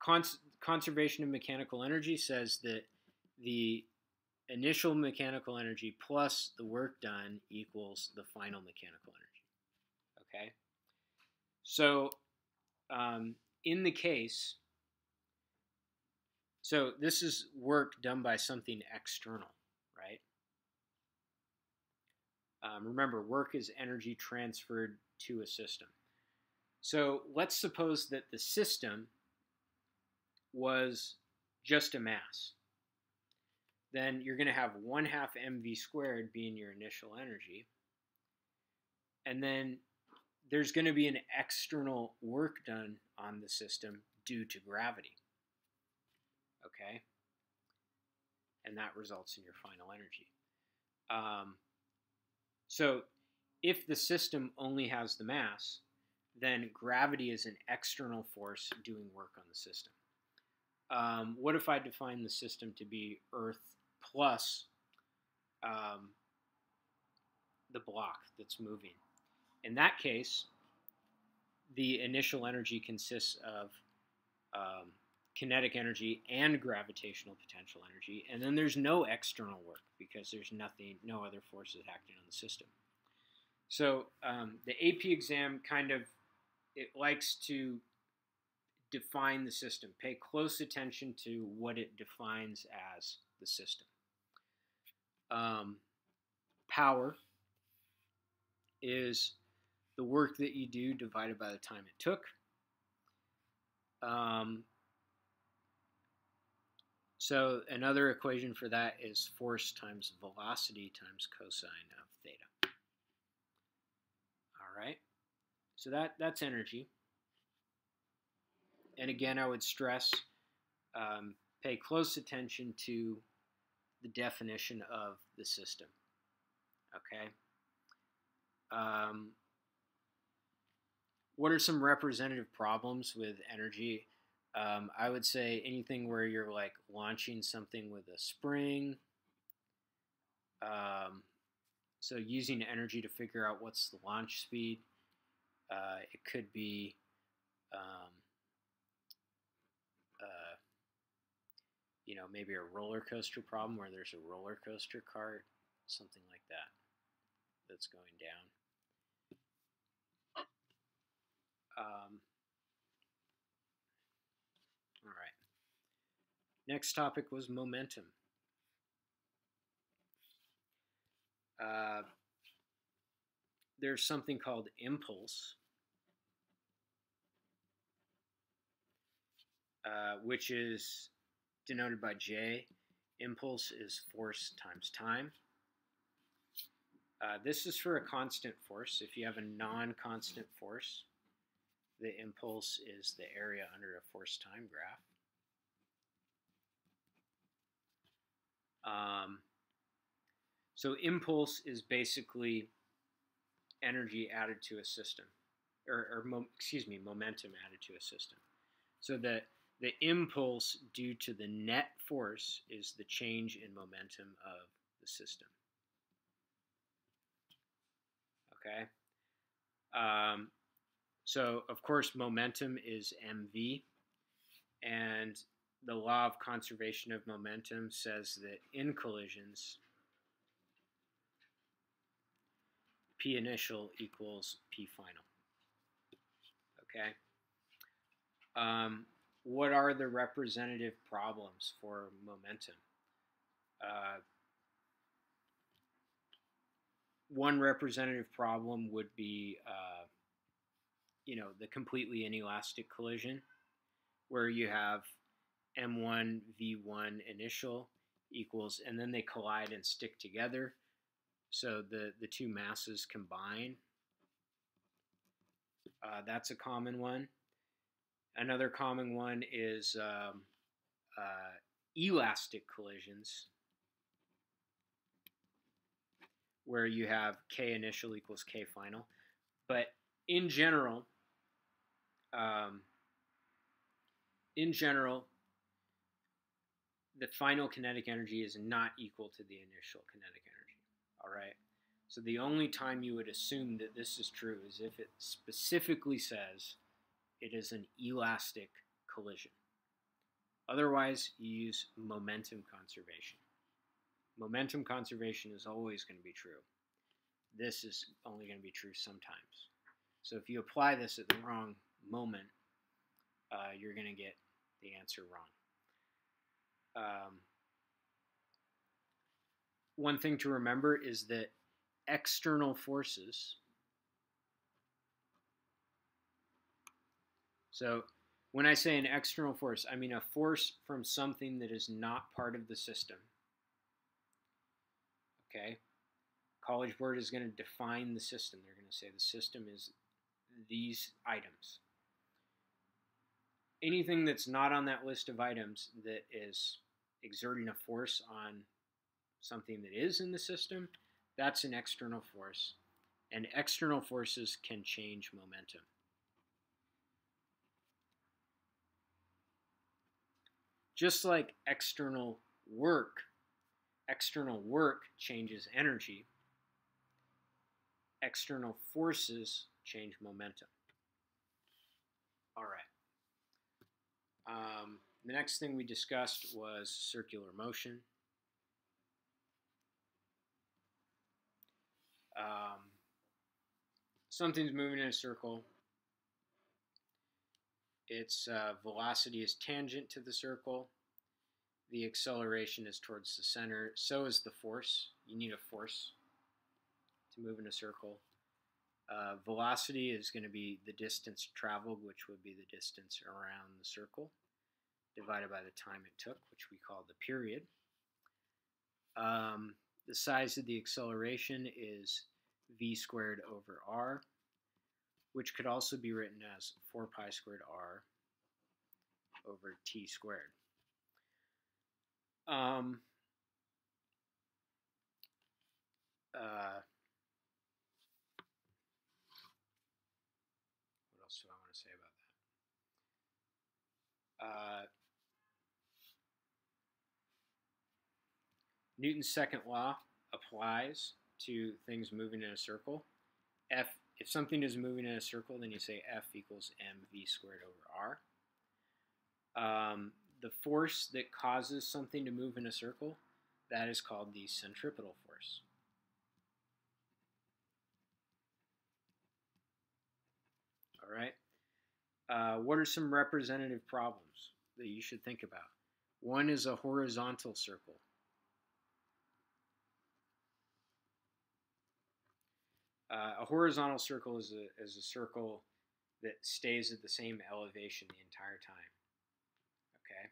cons- conservation of mechanical energy says that the initial mechanical energy plus the work done equals the final mechanical energy. Okay? So, um, in the case, so this is work done by something external, right? Um, remember, work is energy transferred to a system. So let's suppose that the system was just a mass. Then you're going to have 1 half mv squared being your initial energy. And then there's going to be an external work done on the system due to gravity. Okay? And that results in your final energy. Um, so if the system only has the mass, then gravity is an external force doing work on the system. Um, what if I define the system to be Earth plus um, the block that's moving? In that case, the initial energy consists of um, kinetic energy and gravitational potential energy, and then there's no external work because there's nothing, no other forces acting on the system. So um, the AP exam kind of it likes to define the system. Pay close attention to what it defines as the system. Um, power is the work that you do divided by the time it took. Um, so another equation for that is force times velocity times cosine of theta. All right. So that that's energy. And again, I would stress um, pay close attention to the definition of the system. Okay. Um, what are some representative problems with energy? Um, I would say anything where you're like launching something with a spring. Um, so using energy to figure out what's the launch speed. Uh, it could be um, uh, you know, maybe a roller coaster problem where there's a roller coaster cart, something like that, that's going down. Um, all right. Next topic was momentum. Uh, there's something called impulse, uh, which is denoted by J. Impulse is force times time. Uh, this is for a constant force. If you have a non-constant force, the impulse is the area under a force-time graph. Um, so impulse is basically energy added to a system, or, or mo- excuse me, momentum added to a system. So the the impulse due to the net force is the change in momentum of the system. Okay. Um, so of course momentum is mv, and the law of conservation of momentum says that in collisions P initial equals P final. Okay. Um, what are the representative problems for momentum? Uh, one representative problem would be, uh, you know, the completely inelastic collision, where you have m1 v1 initial equals, and then they collide and stick together so the, the two masses combine. Uh, that's a common one. Another common one is um, uh, elastic collisions, where you have K initial equals K final. But in general, um, in general, the final kinetic energy is not equal to the initial kinetic energy all right? So the only time you would assume that this is true is if it specifically says it is an elastic collision. Otherwise, you use momentum conservation. Momentum conservation is always going to be true. This is only going to be true sometimes. So if you apply this at the wrong moment, uh, you're going to get the answer wrong. Um, one thing to remember is that external forces, so when I say an external force, I mean a force from something that is not part of the system. Okay? College Board is going to define the system. They're going to say the system is these items. Anything that's not on that list of items that is exerting a force on something that is in the system, that's an external force. And external forces can change momentum. Just like external work, external work changes energy, external forces change momentum. All right. Um, the next thing we discussed was circular motion. Um, something's moving in a circle. Its uh, velocity is tangent to the circle. The acceleration is towards the center. So is the force. You need a force to move in a circle. Uh, velocity is going to be the distance traveled, which would be the distance around the circle, divided by the time it took, which we call the period. Um, the size of the acceleration is v squared over r, which could also be written as 4 pi squared r over t squared. Um, uh, what else do I want to say about that? Uh, Newton's second law applies to things moving in a circle. F, if something is moving in a circle, then you say F equals mv squared over r. Um, the force that causes something to move in a circle, that is called the centripetal force. All right. Uh, what are some representative problems that you should think about? One is a horizontal circle. Uh, a horizontal circle is a, is a circle that stays at the same elevation the entire time. Okay.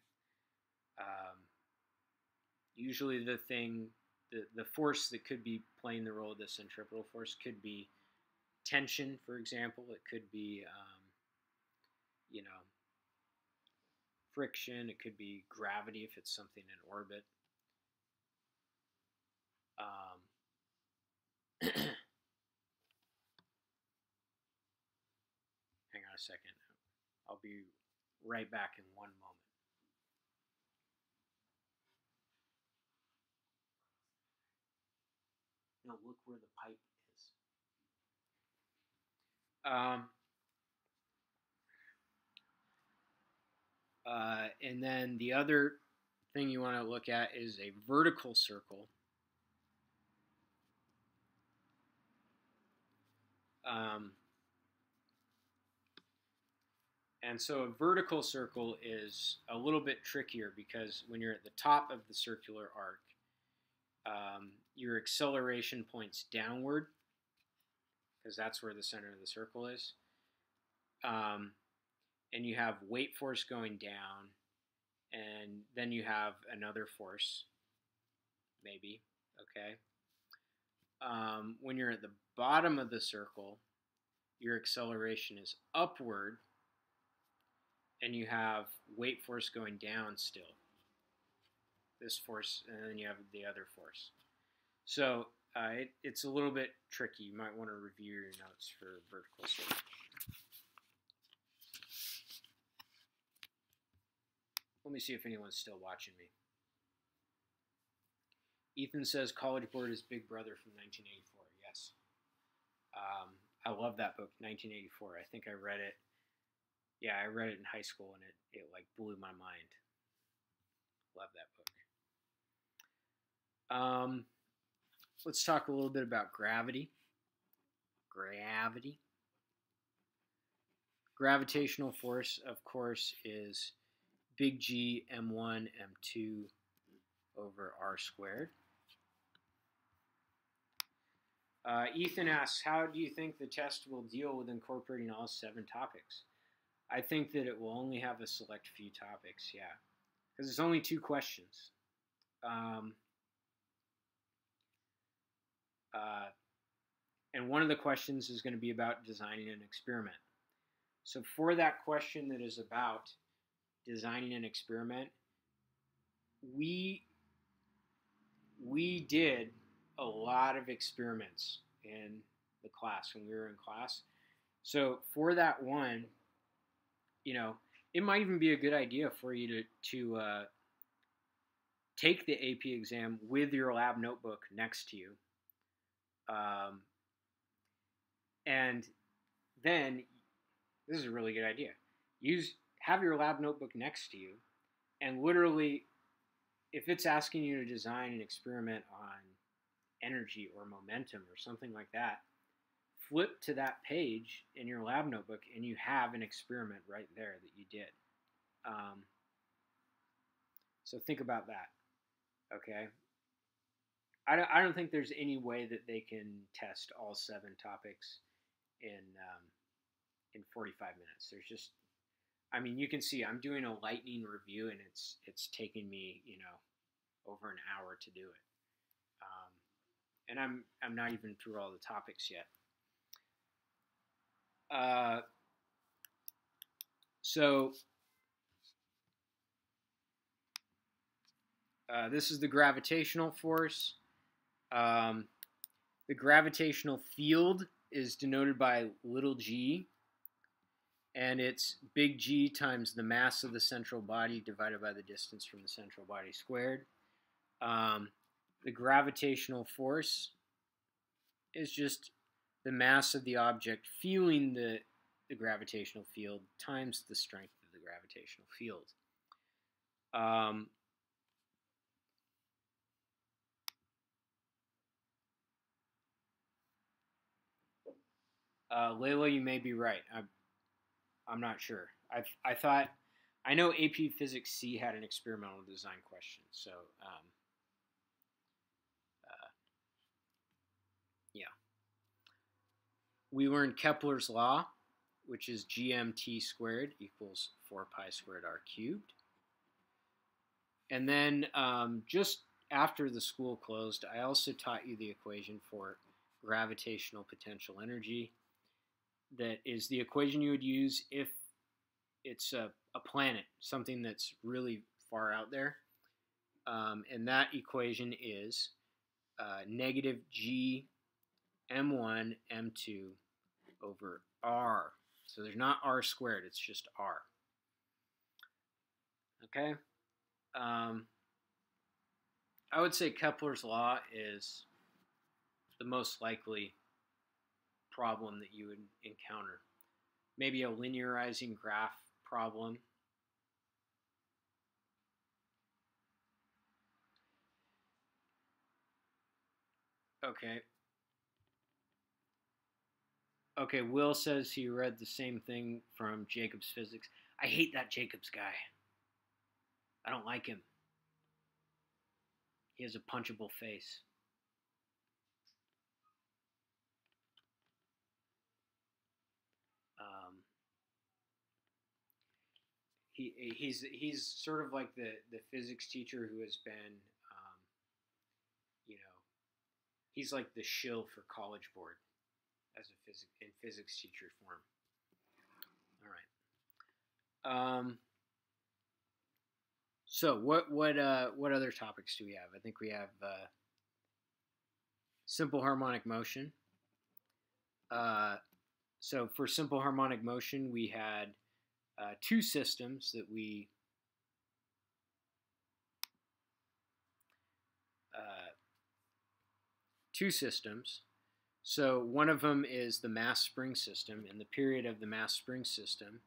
Um, usually, the thing, the, the force that could be playing the role of the centripetal force could be tension, for example. It could be, um, you know, friction. It could be gravity if it's something in orbit. Um, a second. I'll be right back in one moment. No, look where the pipe is. Um, uh, and then the other thing you want to look at is a vertical circle. Um, and so a vertical circle is a little bit trickier because when you're at the top of the circular arc, um, your acceleration points downward because that's where the center of the circle is. Um, and you have weight force going down, and then you have another force, maybe, okay? Um, when you're at the bottom of the circle, your acceleration is upward and you have weight force going down still. This force, and then you have the other force. So uh, it, it's a little bit tricky. You might want to review your notes for vertical switch. Let me see if anyone's still watching me. Ethan says College Board is Big Brother from 1984. Um, I love that book, 1984. I think I read it. Yeah, I read it in high school, and it it like blew my mind. Love that book. Um, let's talk a little bit about gravity. Gravity. Gravitational force, of course, is big G m1 m2 over r squared. Uh, Ethan asks, how do you think the test will deal with incorporating all seven topics? I think that it will only have a select few topics, yeah. Because it's only two questions. Um, uh, and one of the questions is going to be about designing an experiment. So for that question that is about designing an experiment, we we did a lot of experiments in the class when we were in class. So for that one, you know, it might even be a good idea for you to to uh, take the AP exam with your lab notebook next to you, um, and then this is a really good idea. Use have your lab notebook next to you, and literally, if it's asking you to design an experiment on energy or momentum or something like that, flip to that page in your lab notebook and you have an experiment right there that you did. Um, so think about that. Okay. I don't, I don't think there's any way that they can test all seven topics in um, in 45 minutes. There's just, I mean, you can see I'm doing a lightning review and it's it's taking me you know over an hour to do it and I'm I'm not even through all the topics yet. Uh, so uh, this is the gravitational force. Um, the gravitational field is denoted by little g, and it's big G times the mass of the central body divided by the distance from the central body squared. Um, the gravitational force is just the mass of the object feeling the, the gravitational field times the strength of the gravitational field. Um, uh, Layla, you may be right. I'm, I'm not sure. I I thought I know AP Physics C had an experimental design question, so um, we learned Kepler's law, which is gmt squared equals 4 pi squared r cubed. And then um, just after the school closed, I also taught you the equation for gravitational potential energy. That is the equation you would use if it's a, a planet, something that's really far out there. Um, and that equation is uh, negative g m1 m2 over r. So there's not r squared, it's just r. Okay? Um, I would say Kepler's law is the most likely problem that you would encounter. Maybe a linearizing graph problem. Okay, Okay, Will says he read the same thing from Jacobs Physics. I hate that Jacobs guy. I don't like him. He has a punchable face. Um, he he's he's sort of like the the physics teacher who has been, um, you know, he's like the shill for College Board as a phys- in physics teacher form. All right. Um, so what what uh, what other topics do we have? I think we have uh, simple harmonic motion. Uh, so for simple harmonic motion, we had uh, two systems that we uh, two systems So one of them is the mass spring system, and the period of the mass spring system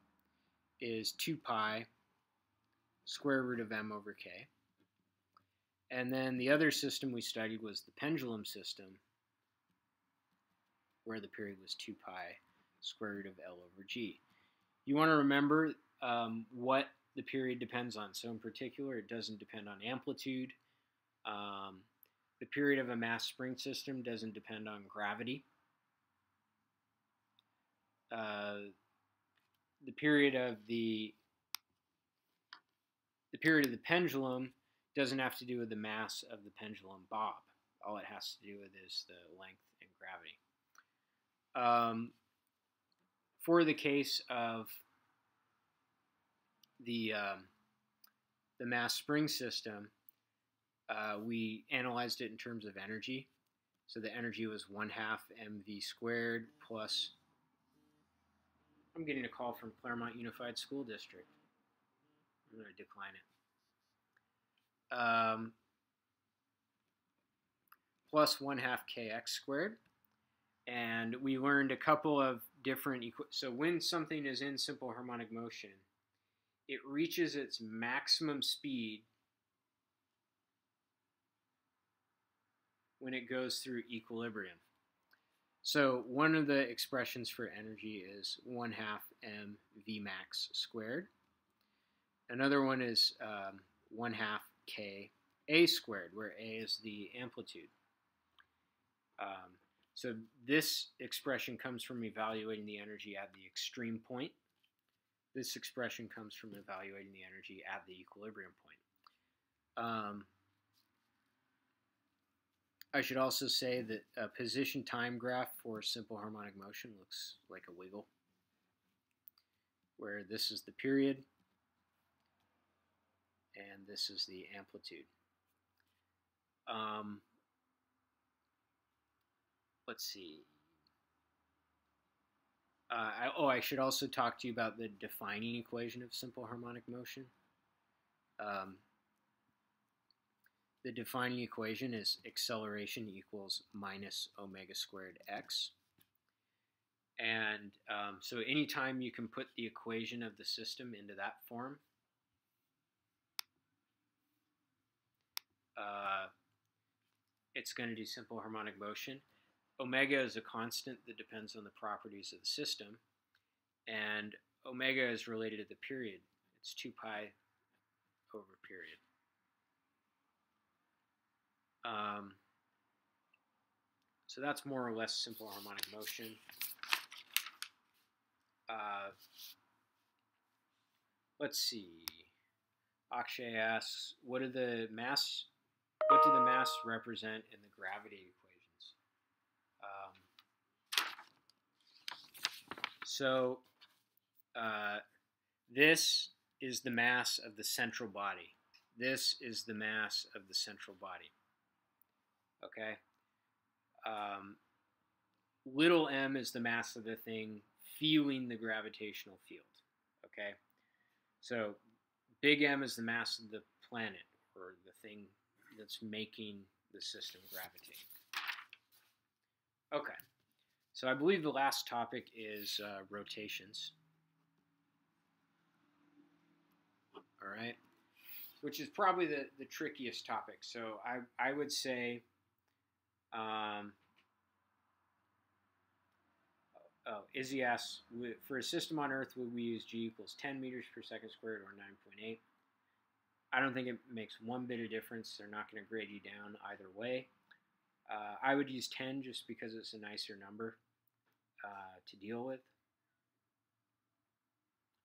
is 2 pi square root of m over k. And then the other system we studied was the pendulum system, where the period was 2 pi square root of L over G. You want to remember um, what the period depends on. So in particular, it doesn't depend on amplitude. Um, the period of a mass spring system doesn't depend on gravity. Uh, the period of the the period of the pendulum doesn't have to do with the mass of the pendulum bob. All it has to do with is the length and gravity. Um, for the case of the um, the mass spring system, uh, we analyzed it in terms of energy. So the energy was one half mv squared plus. I'm getting a call from Claremont Unified School District. I'm going to decline it. Um, plus one half kx squared. And we learned a couple of different, so when something is in simple harmonic motion, it reaches its maximum speed when it goes through equilibrium. So one of the expressions for energy is 1 half m v max squared. Another one is um, 1 half k a squared, where a is the amplitude. Um, so this expression comes from evaluating the energy at the extreme point. This expression comes from evaluating the energy at the equilibrium point. Um, I should also say that a position time graph for simple harmonic motion looks like a wiggle, where this is the period and this is the amplitude. Um, let's see. Uh, I, oh, I should also talk to you about the defining equation of simple harmonic motion. Um, the defining equation is acceleration equals minus omega squared x. And um, so anytime you can put the equation of the system into that form, uh, it's going to do simple harmonic motion omega is a constant that depends on the properties of the system, and omega is related to the period. It's 2 pi over period. Um, so that's more or less simple harmonic motion. Uh, let's see. Akshay asks, what do the mass, what do the mass represent in the gravity equations? So uh, this is the mass of the central body. This is the mass of the central body. Okay? Um, little m is the mass of the thing feeling the gravitational field. Okay? So big M is the mass of the planet or the thing that's making the system gravitate. Okay. So I believe the last topic is uh, rotations. All right, which is probably the, the trickiest topic. So I, I would say um, oh, Izzy asks, for a system on Earth, would we use G equals 10 meters per second squared or 9.8? I don't think it makes one bit of difference. They're not going to grade you down either way. Uh, I would use 10 just because it's a nicer number uh, to deal with.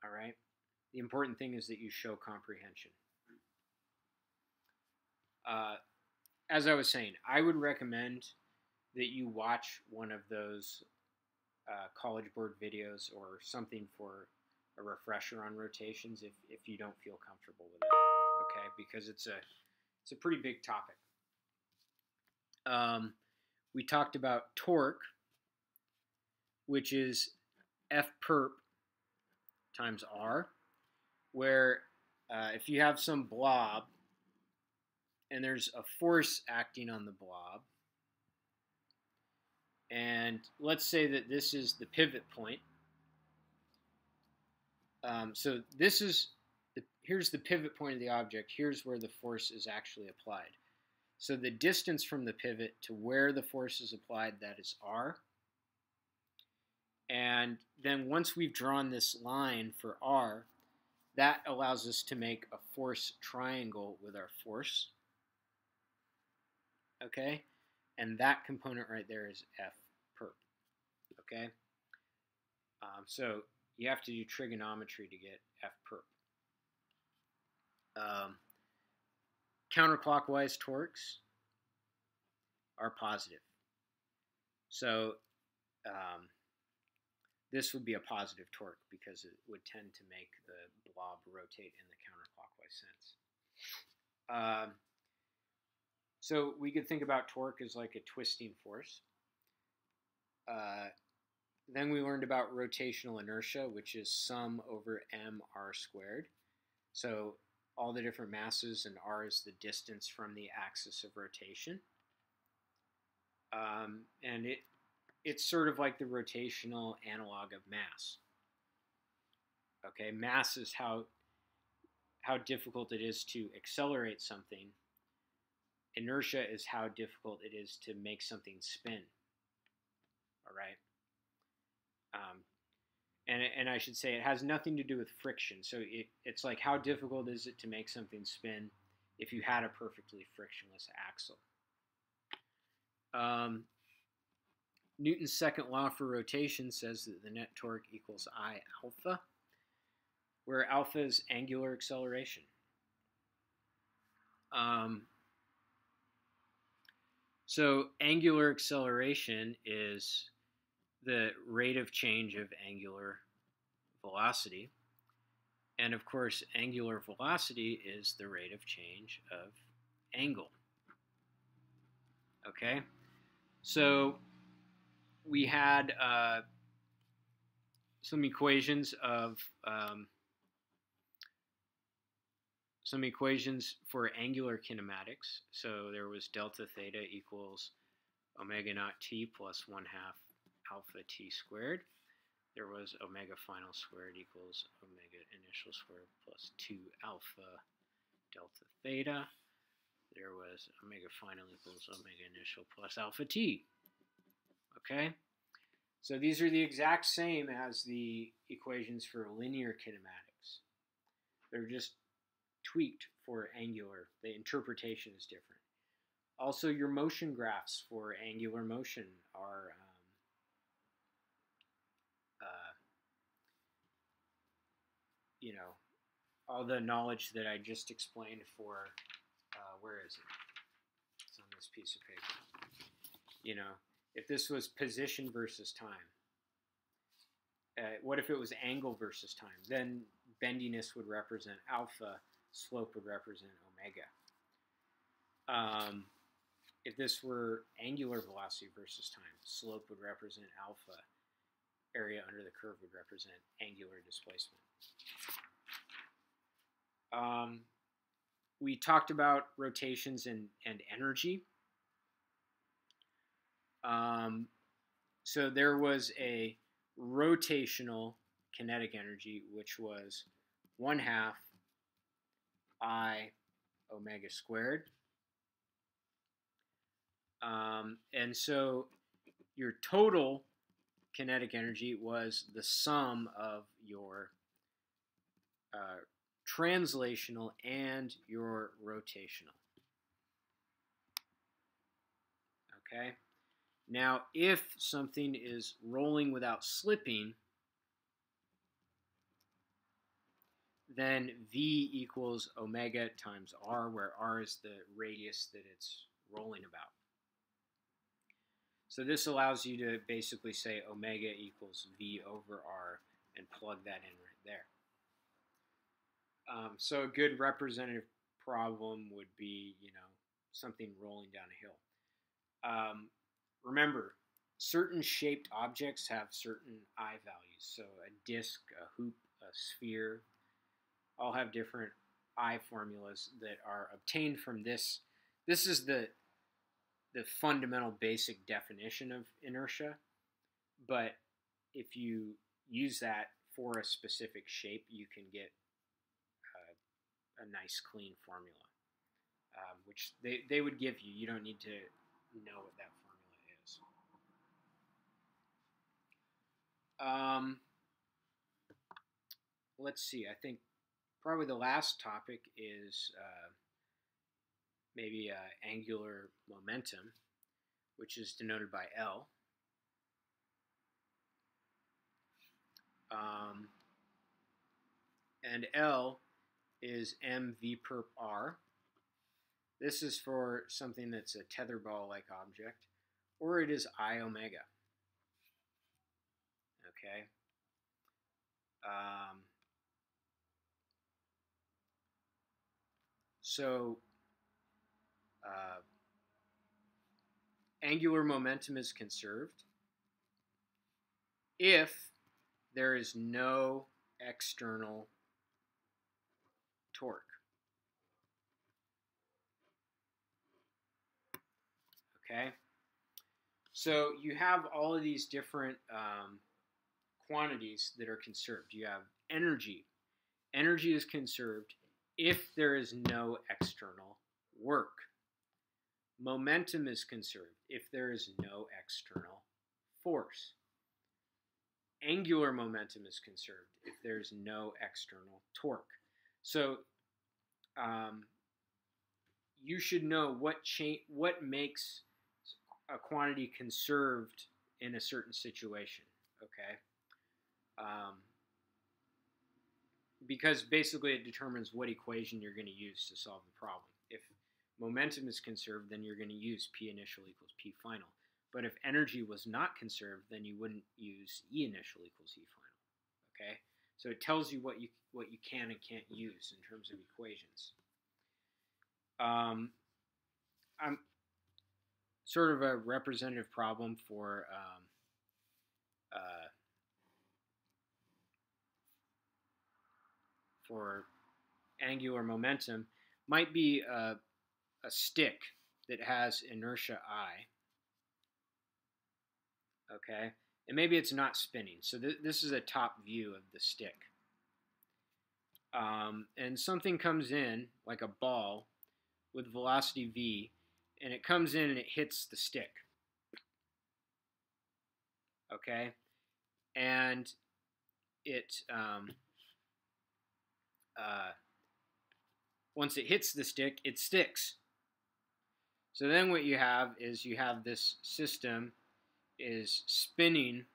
All right. The important thing is that you show comprehension. Uh, as I was saying, I would recommend that you watch one of those uh, College Board videos or something for a refresher on rotations if, if you don't feel comfortable with it. Okay, because it's a it's a pretty big topic. Um, we talked about torque which is F perp times R, where uh, if you have some blob and there's a force acting on the blob, And let's say that this is the pivot point. Um, so this is the, here's the pivot point of the object. Here's where the force is actually applied. So the distance from the pivot to where the force is applied, that is r. And then once we've drawn this line for r, that allows us to make a force triangle with our force. Okay? And that component right there is F perp. Okay? Um, so you have to do trigonometry to get F perp. Um, counterclockwise torques are positive. So um, this would be a positive torque because it would tend to make the blob rotate in the counterclockwise sense. Um, so we could think about torque as like a twisting force. Uh, then we learned about rotational inertia, which is sum over mr squared. So all the different masses, and r is the distance from the axis of rotation. Um, and it it's sort of like the rotational analog of mass. Okay, mass is how how difficult it is to accelerate something. Inertia is how difficult it is to make something spin. All right. Um, and, and I should say it has nothing to do with friction. So it, it's like how difficult is it to make something spin if you had a perfectly frictionless axle. Um, Newton's second law for rotation says that the net torque equals I alpha, where alpha is angular acceleration. Um, so angular acceleration is the rate of change of angular velocity. And of course, angular velocity is the rate of change of angle. Okay? So we had uh, some equations of um, some equations for angular kinematics. So there was delta theta equals omega naught t plus 1 half alpha t squared. There was omega final squared equals omega initial squared plus 2 alpha delta theta. There was omega final equals omega initial plus alpha t. Okay? So these are the exact same as the equations for linear kinematics. They're just tweaked for angular. The interpretation is different. Also, your motion graphs for angular motion are um, uh, you know, all the knowledge that I just explained for, uh, where is it? It's on this piece of paper. You know, if this was position versus time, uh, what if it was angle versus time? Then bendiness would represent alpha, slope would represent omega. Um, if this were angular velocity versus time, slope would represent alpha, area under the curve would represent angular displacement. Um, we talked about rotations and, and energy. Um, so there was a rotational kinetic energy, which was 1 half I omega squared. Um, and so your total kinetic energy was the sum of your uh, translational and your rotational. Okay? Now, if something is rolling without slipping, then V equals omega times R, where R is the radius that it's rolling about. So this allows you to basically say omega equals V over R and plug that in right there. Um, so a good representative problem would be, you know, something rolling down a hill. Um, remember, certain shaped objects have certain I values. So a disk, a hoop, a sphere, all have different I formulas that are obtained from this. This is the the fundamental basic definition of inertia, but if you use that for a specific shape, you can get a, a nice clean formula, um, which they, they would give you. You don't need to know what that formula is. Um, let's see. I think probably the last topic is uh, maybe uh, angular momentum, which is denoted by L. Um, and L is mv perp r. This is for something that's a tetherball-like object, or it is i omega. Okay. Um, so uh, angular momentum is conserved if there is no external torque. Okay, so you have all of these different um, quantities that are conserved. You have energy. Energy is conserved if there is no external work. Momentum is conserved if there is no external force angular momentum is conserved if there's no external torque. So um, you should know what cha- what makes a quantity conserved in a certain situation. Okay. Um, because basically it determines what equation you're going to use to solve the problem. If momentum is conserved, then you're going to use P initial equals P final. But if energy was not conserved, then you wouldn't use E initial equals E final. Okay? So it tells you what you what you can and can't use in terms of equations. Um, I'm sort of a representative problem for um, uh, for angular momentum might be a, a stick that has inertia I okay? And maybe it's not spinning. So th this is a top view of the stick. Um, and something comes in, like a ball, with velocity v, and it comes in and it hits the stick. Okay? And it, um, uh, once it hits the stick, it sticks. So then what you have is you have this system is spinning.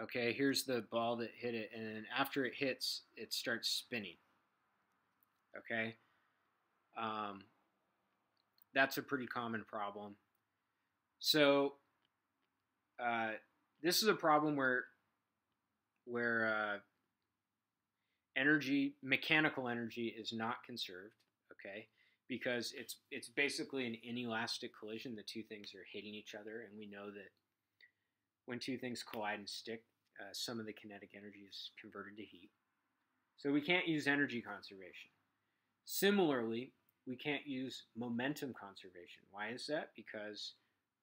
Okay, here's the ball that hit it, and then after it hits, it starts spinning. Okay, um, that's a pretty common problem. So uh, this is a problem where where uh, energy, mechanical energy, is not conserved. Okay, because it's it's basically an inelastic collision. The two things are hitting each other, and we know that when two things collide and stick, uh, some of the kinetic energy is converted to heat. So we can't use energy conservation. Similarly, we can't use momentum conservation. Why is that? Because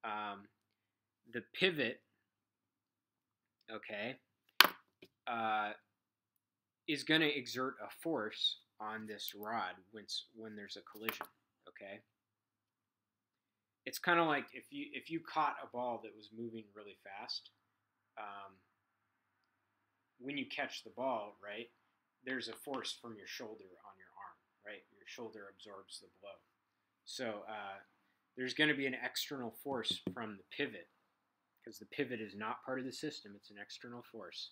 um, the pivot, okay, uh, is going to exert a force on this rod when when there's a collision. Okay. It's kind of like if you if you caught a ball that was moving really fast, um, when you catch the ball, right? There's a force from your shoulder on your arm, right? Your shoulder absorbs the blow. So uh, there's going to be an external force from the pivot because the pivot is not part of the system; it's an external force.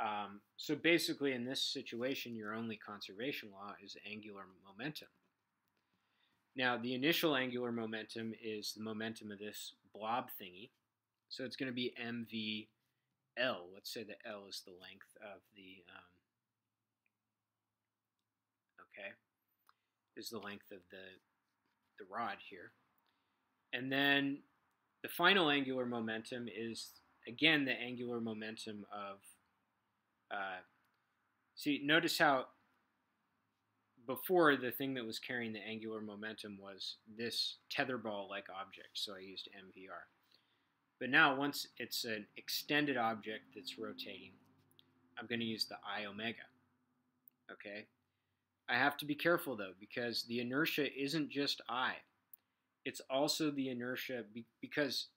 Um, so basically, in this situation, your only conservation law is angular momentum. Now, the initial angular momentum is the momentum of this blob thingy. So it's going to be mvl. Let's say that L is the length of the, um, okay, is the length of the, the rod here. And then the final angular momentum is, again, the angular momentum of uh, see, notice how before the thing that was carrying the angular momentum was this tetherball-like object, so I used MVR. But now once it's an extended object that's rotating, I'm going to use the I omega. Okay? I have to be careful though because the inertia isn't just I. It's also the inertia be- because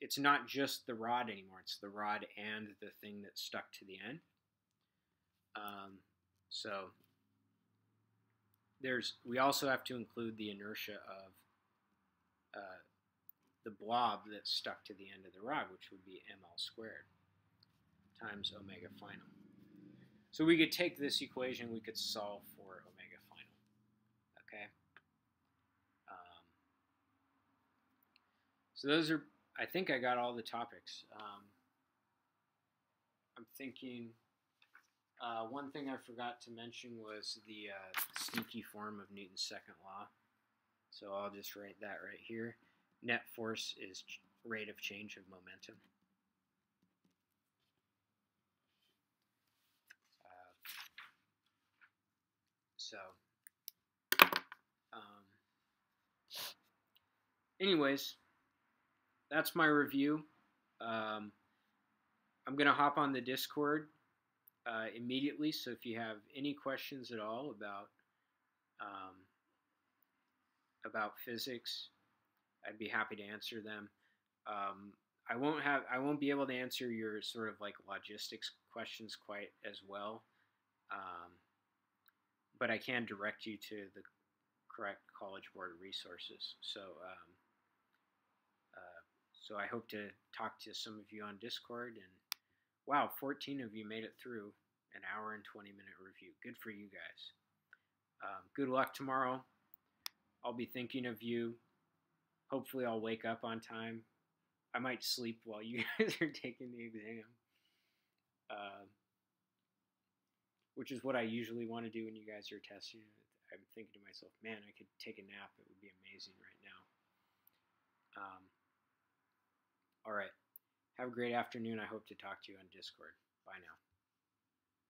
it's not just the rod anymore. It's the rod and the thing that's stuck to the end. Um, so there's we also have to include the inertia of uh, the blob that's stuck to the end of the rod, which would be ml squared times omega final. So we could take this equation, we could solve for omega final. Okay. Um, so those are, I think I got all the topics. Um, I'm thinking. Uh, one thing I forgot to mention was the uh, sneaky form of Newton's second law. So I'll just write that right here. Net force is rate of change of momentum. Uh, so, um, anyways, that's my review. Um, I'm going to hop on the Discord uh, immediately. So if you have any questions at all about um, about physics, I'd be happy to answer them. Um, I won't have I won't be able to answer your sort of like logistics questions quite as well, um, but I can direct you to the correct College Board resources. So. Um, uh, so I hope to talk to some of you on Discord and Wow, 14 of you made it through an hour and 20 minute review. Good for you guys. Um, good luck tomorrow. I'll be thinking of you. Hopefully, I'll wake up on time. I might sleep while you guys are taking the exam, uh, which is what I usually want to do when you guys are testing. I'm thinking to myself, man, I could take a nap. It would be amazing right now. Um, all right. Have a great afternoon. I hope to talk to you on Discord. Bye now.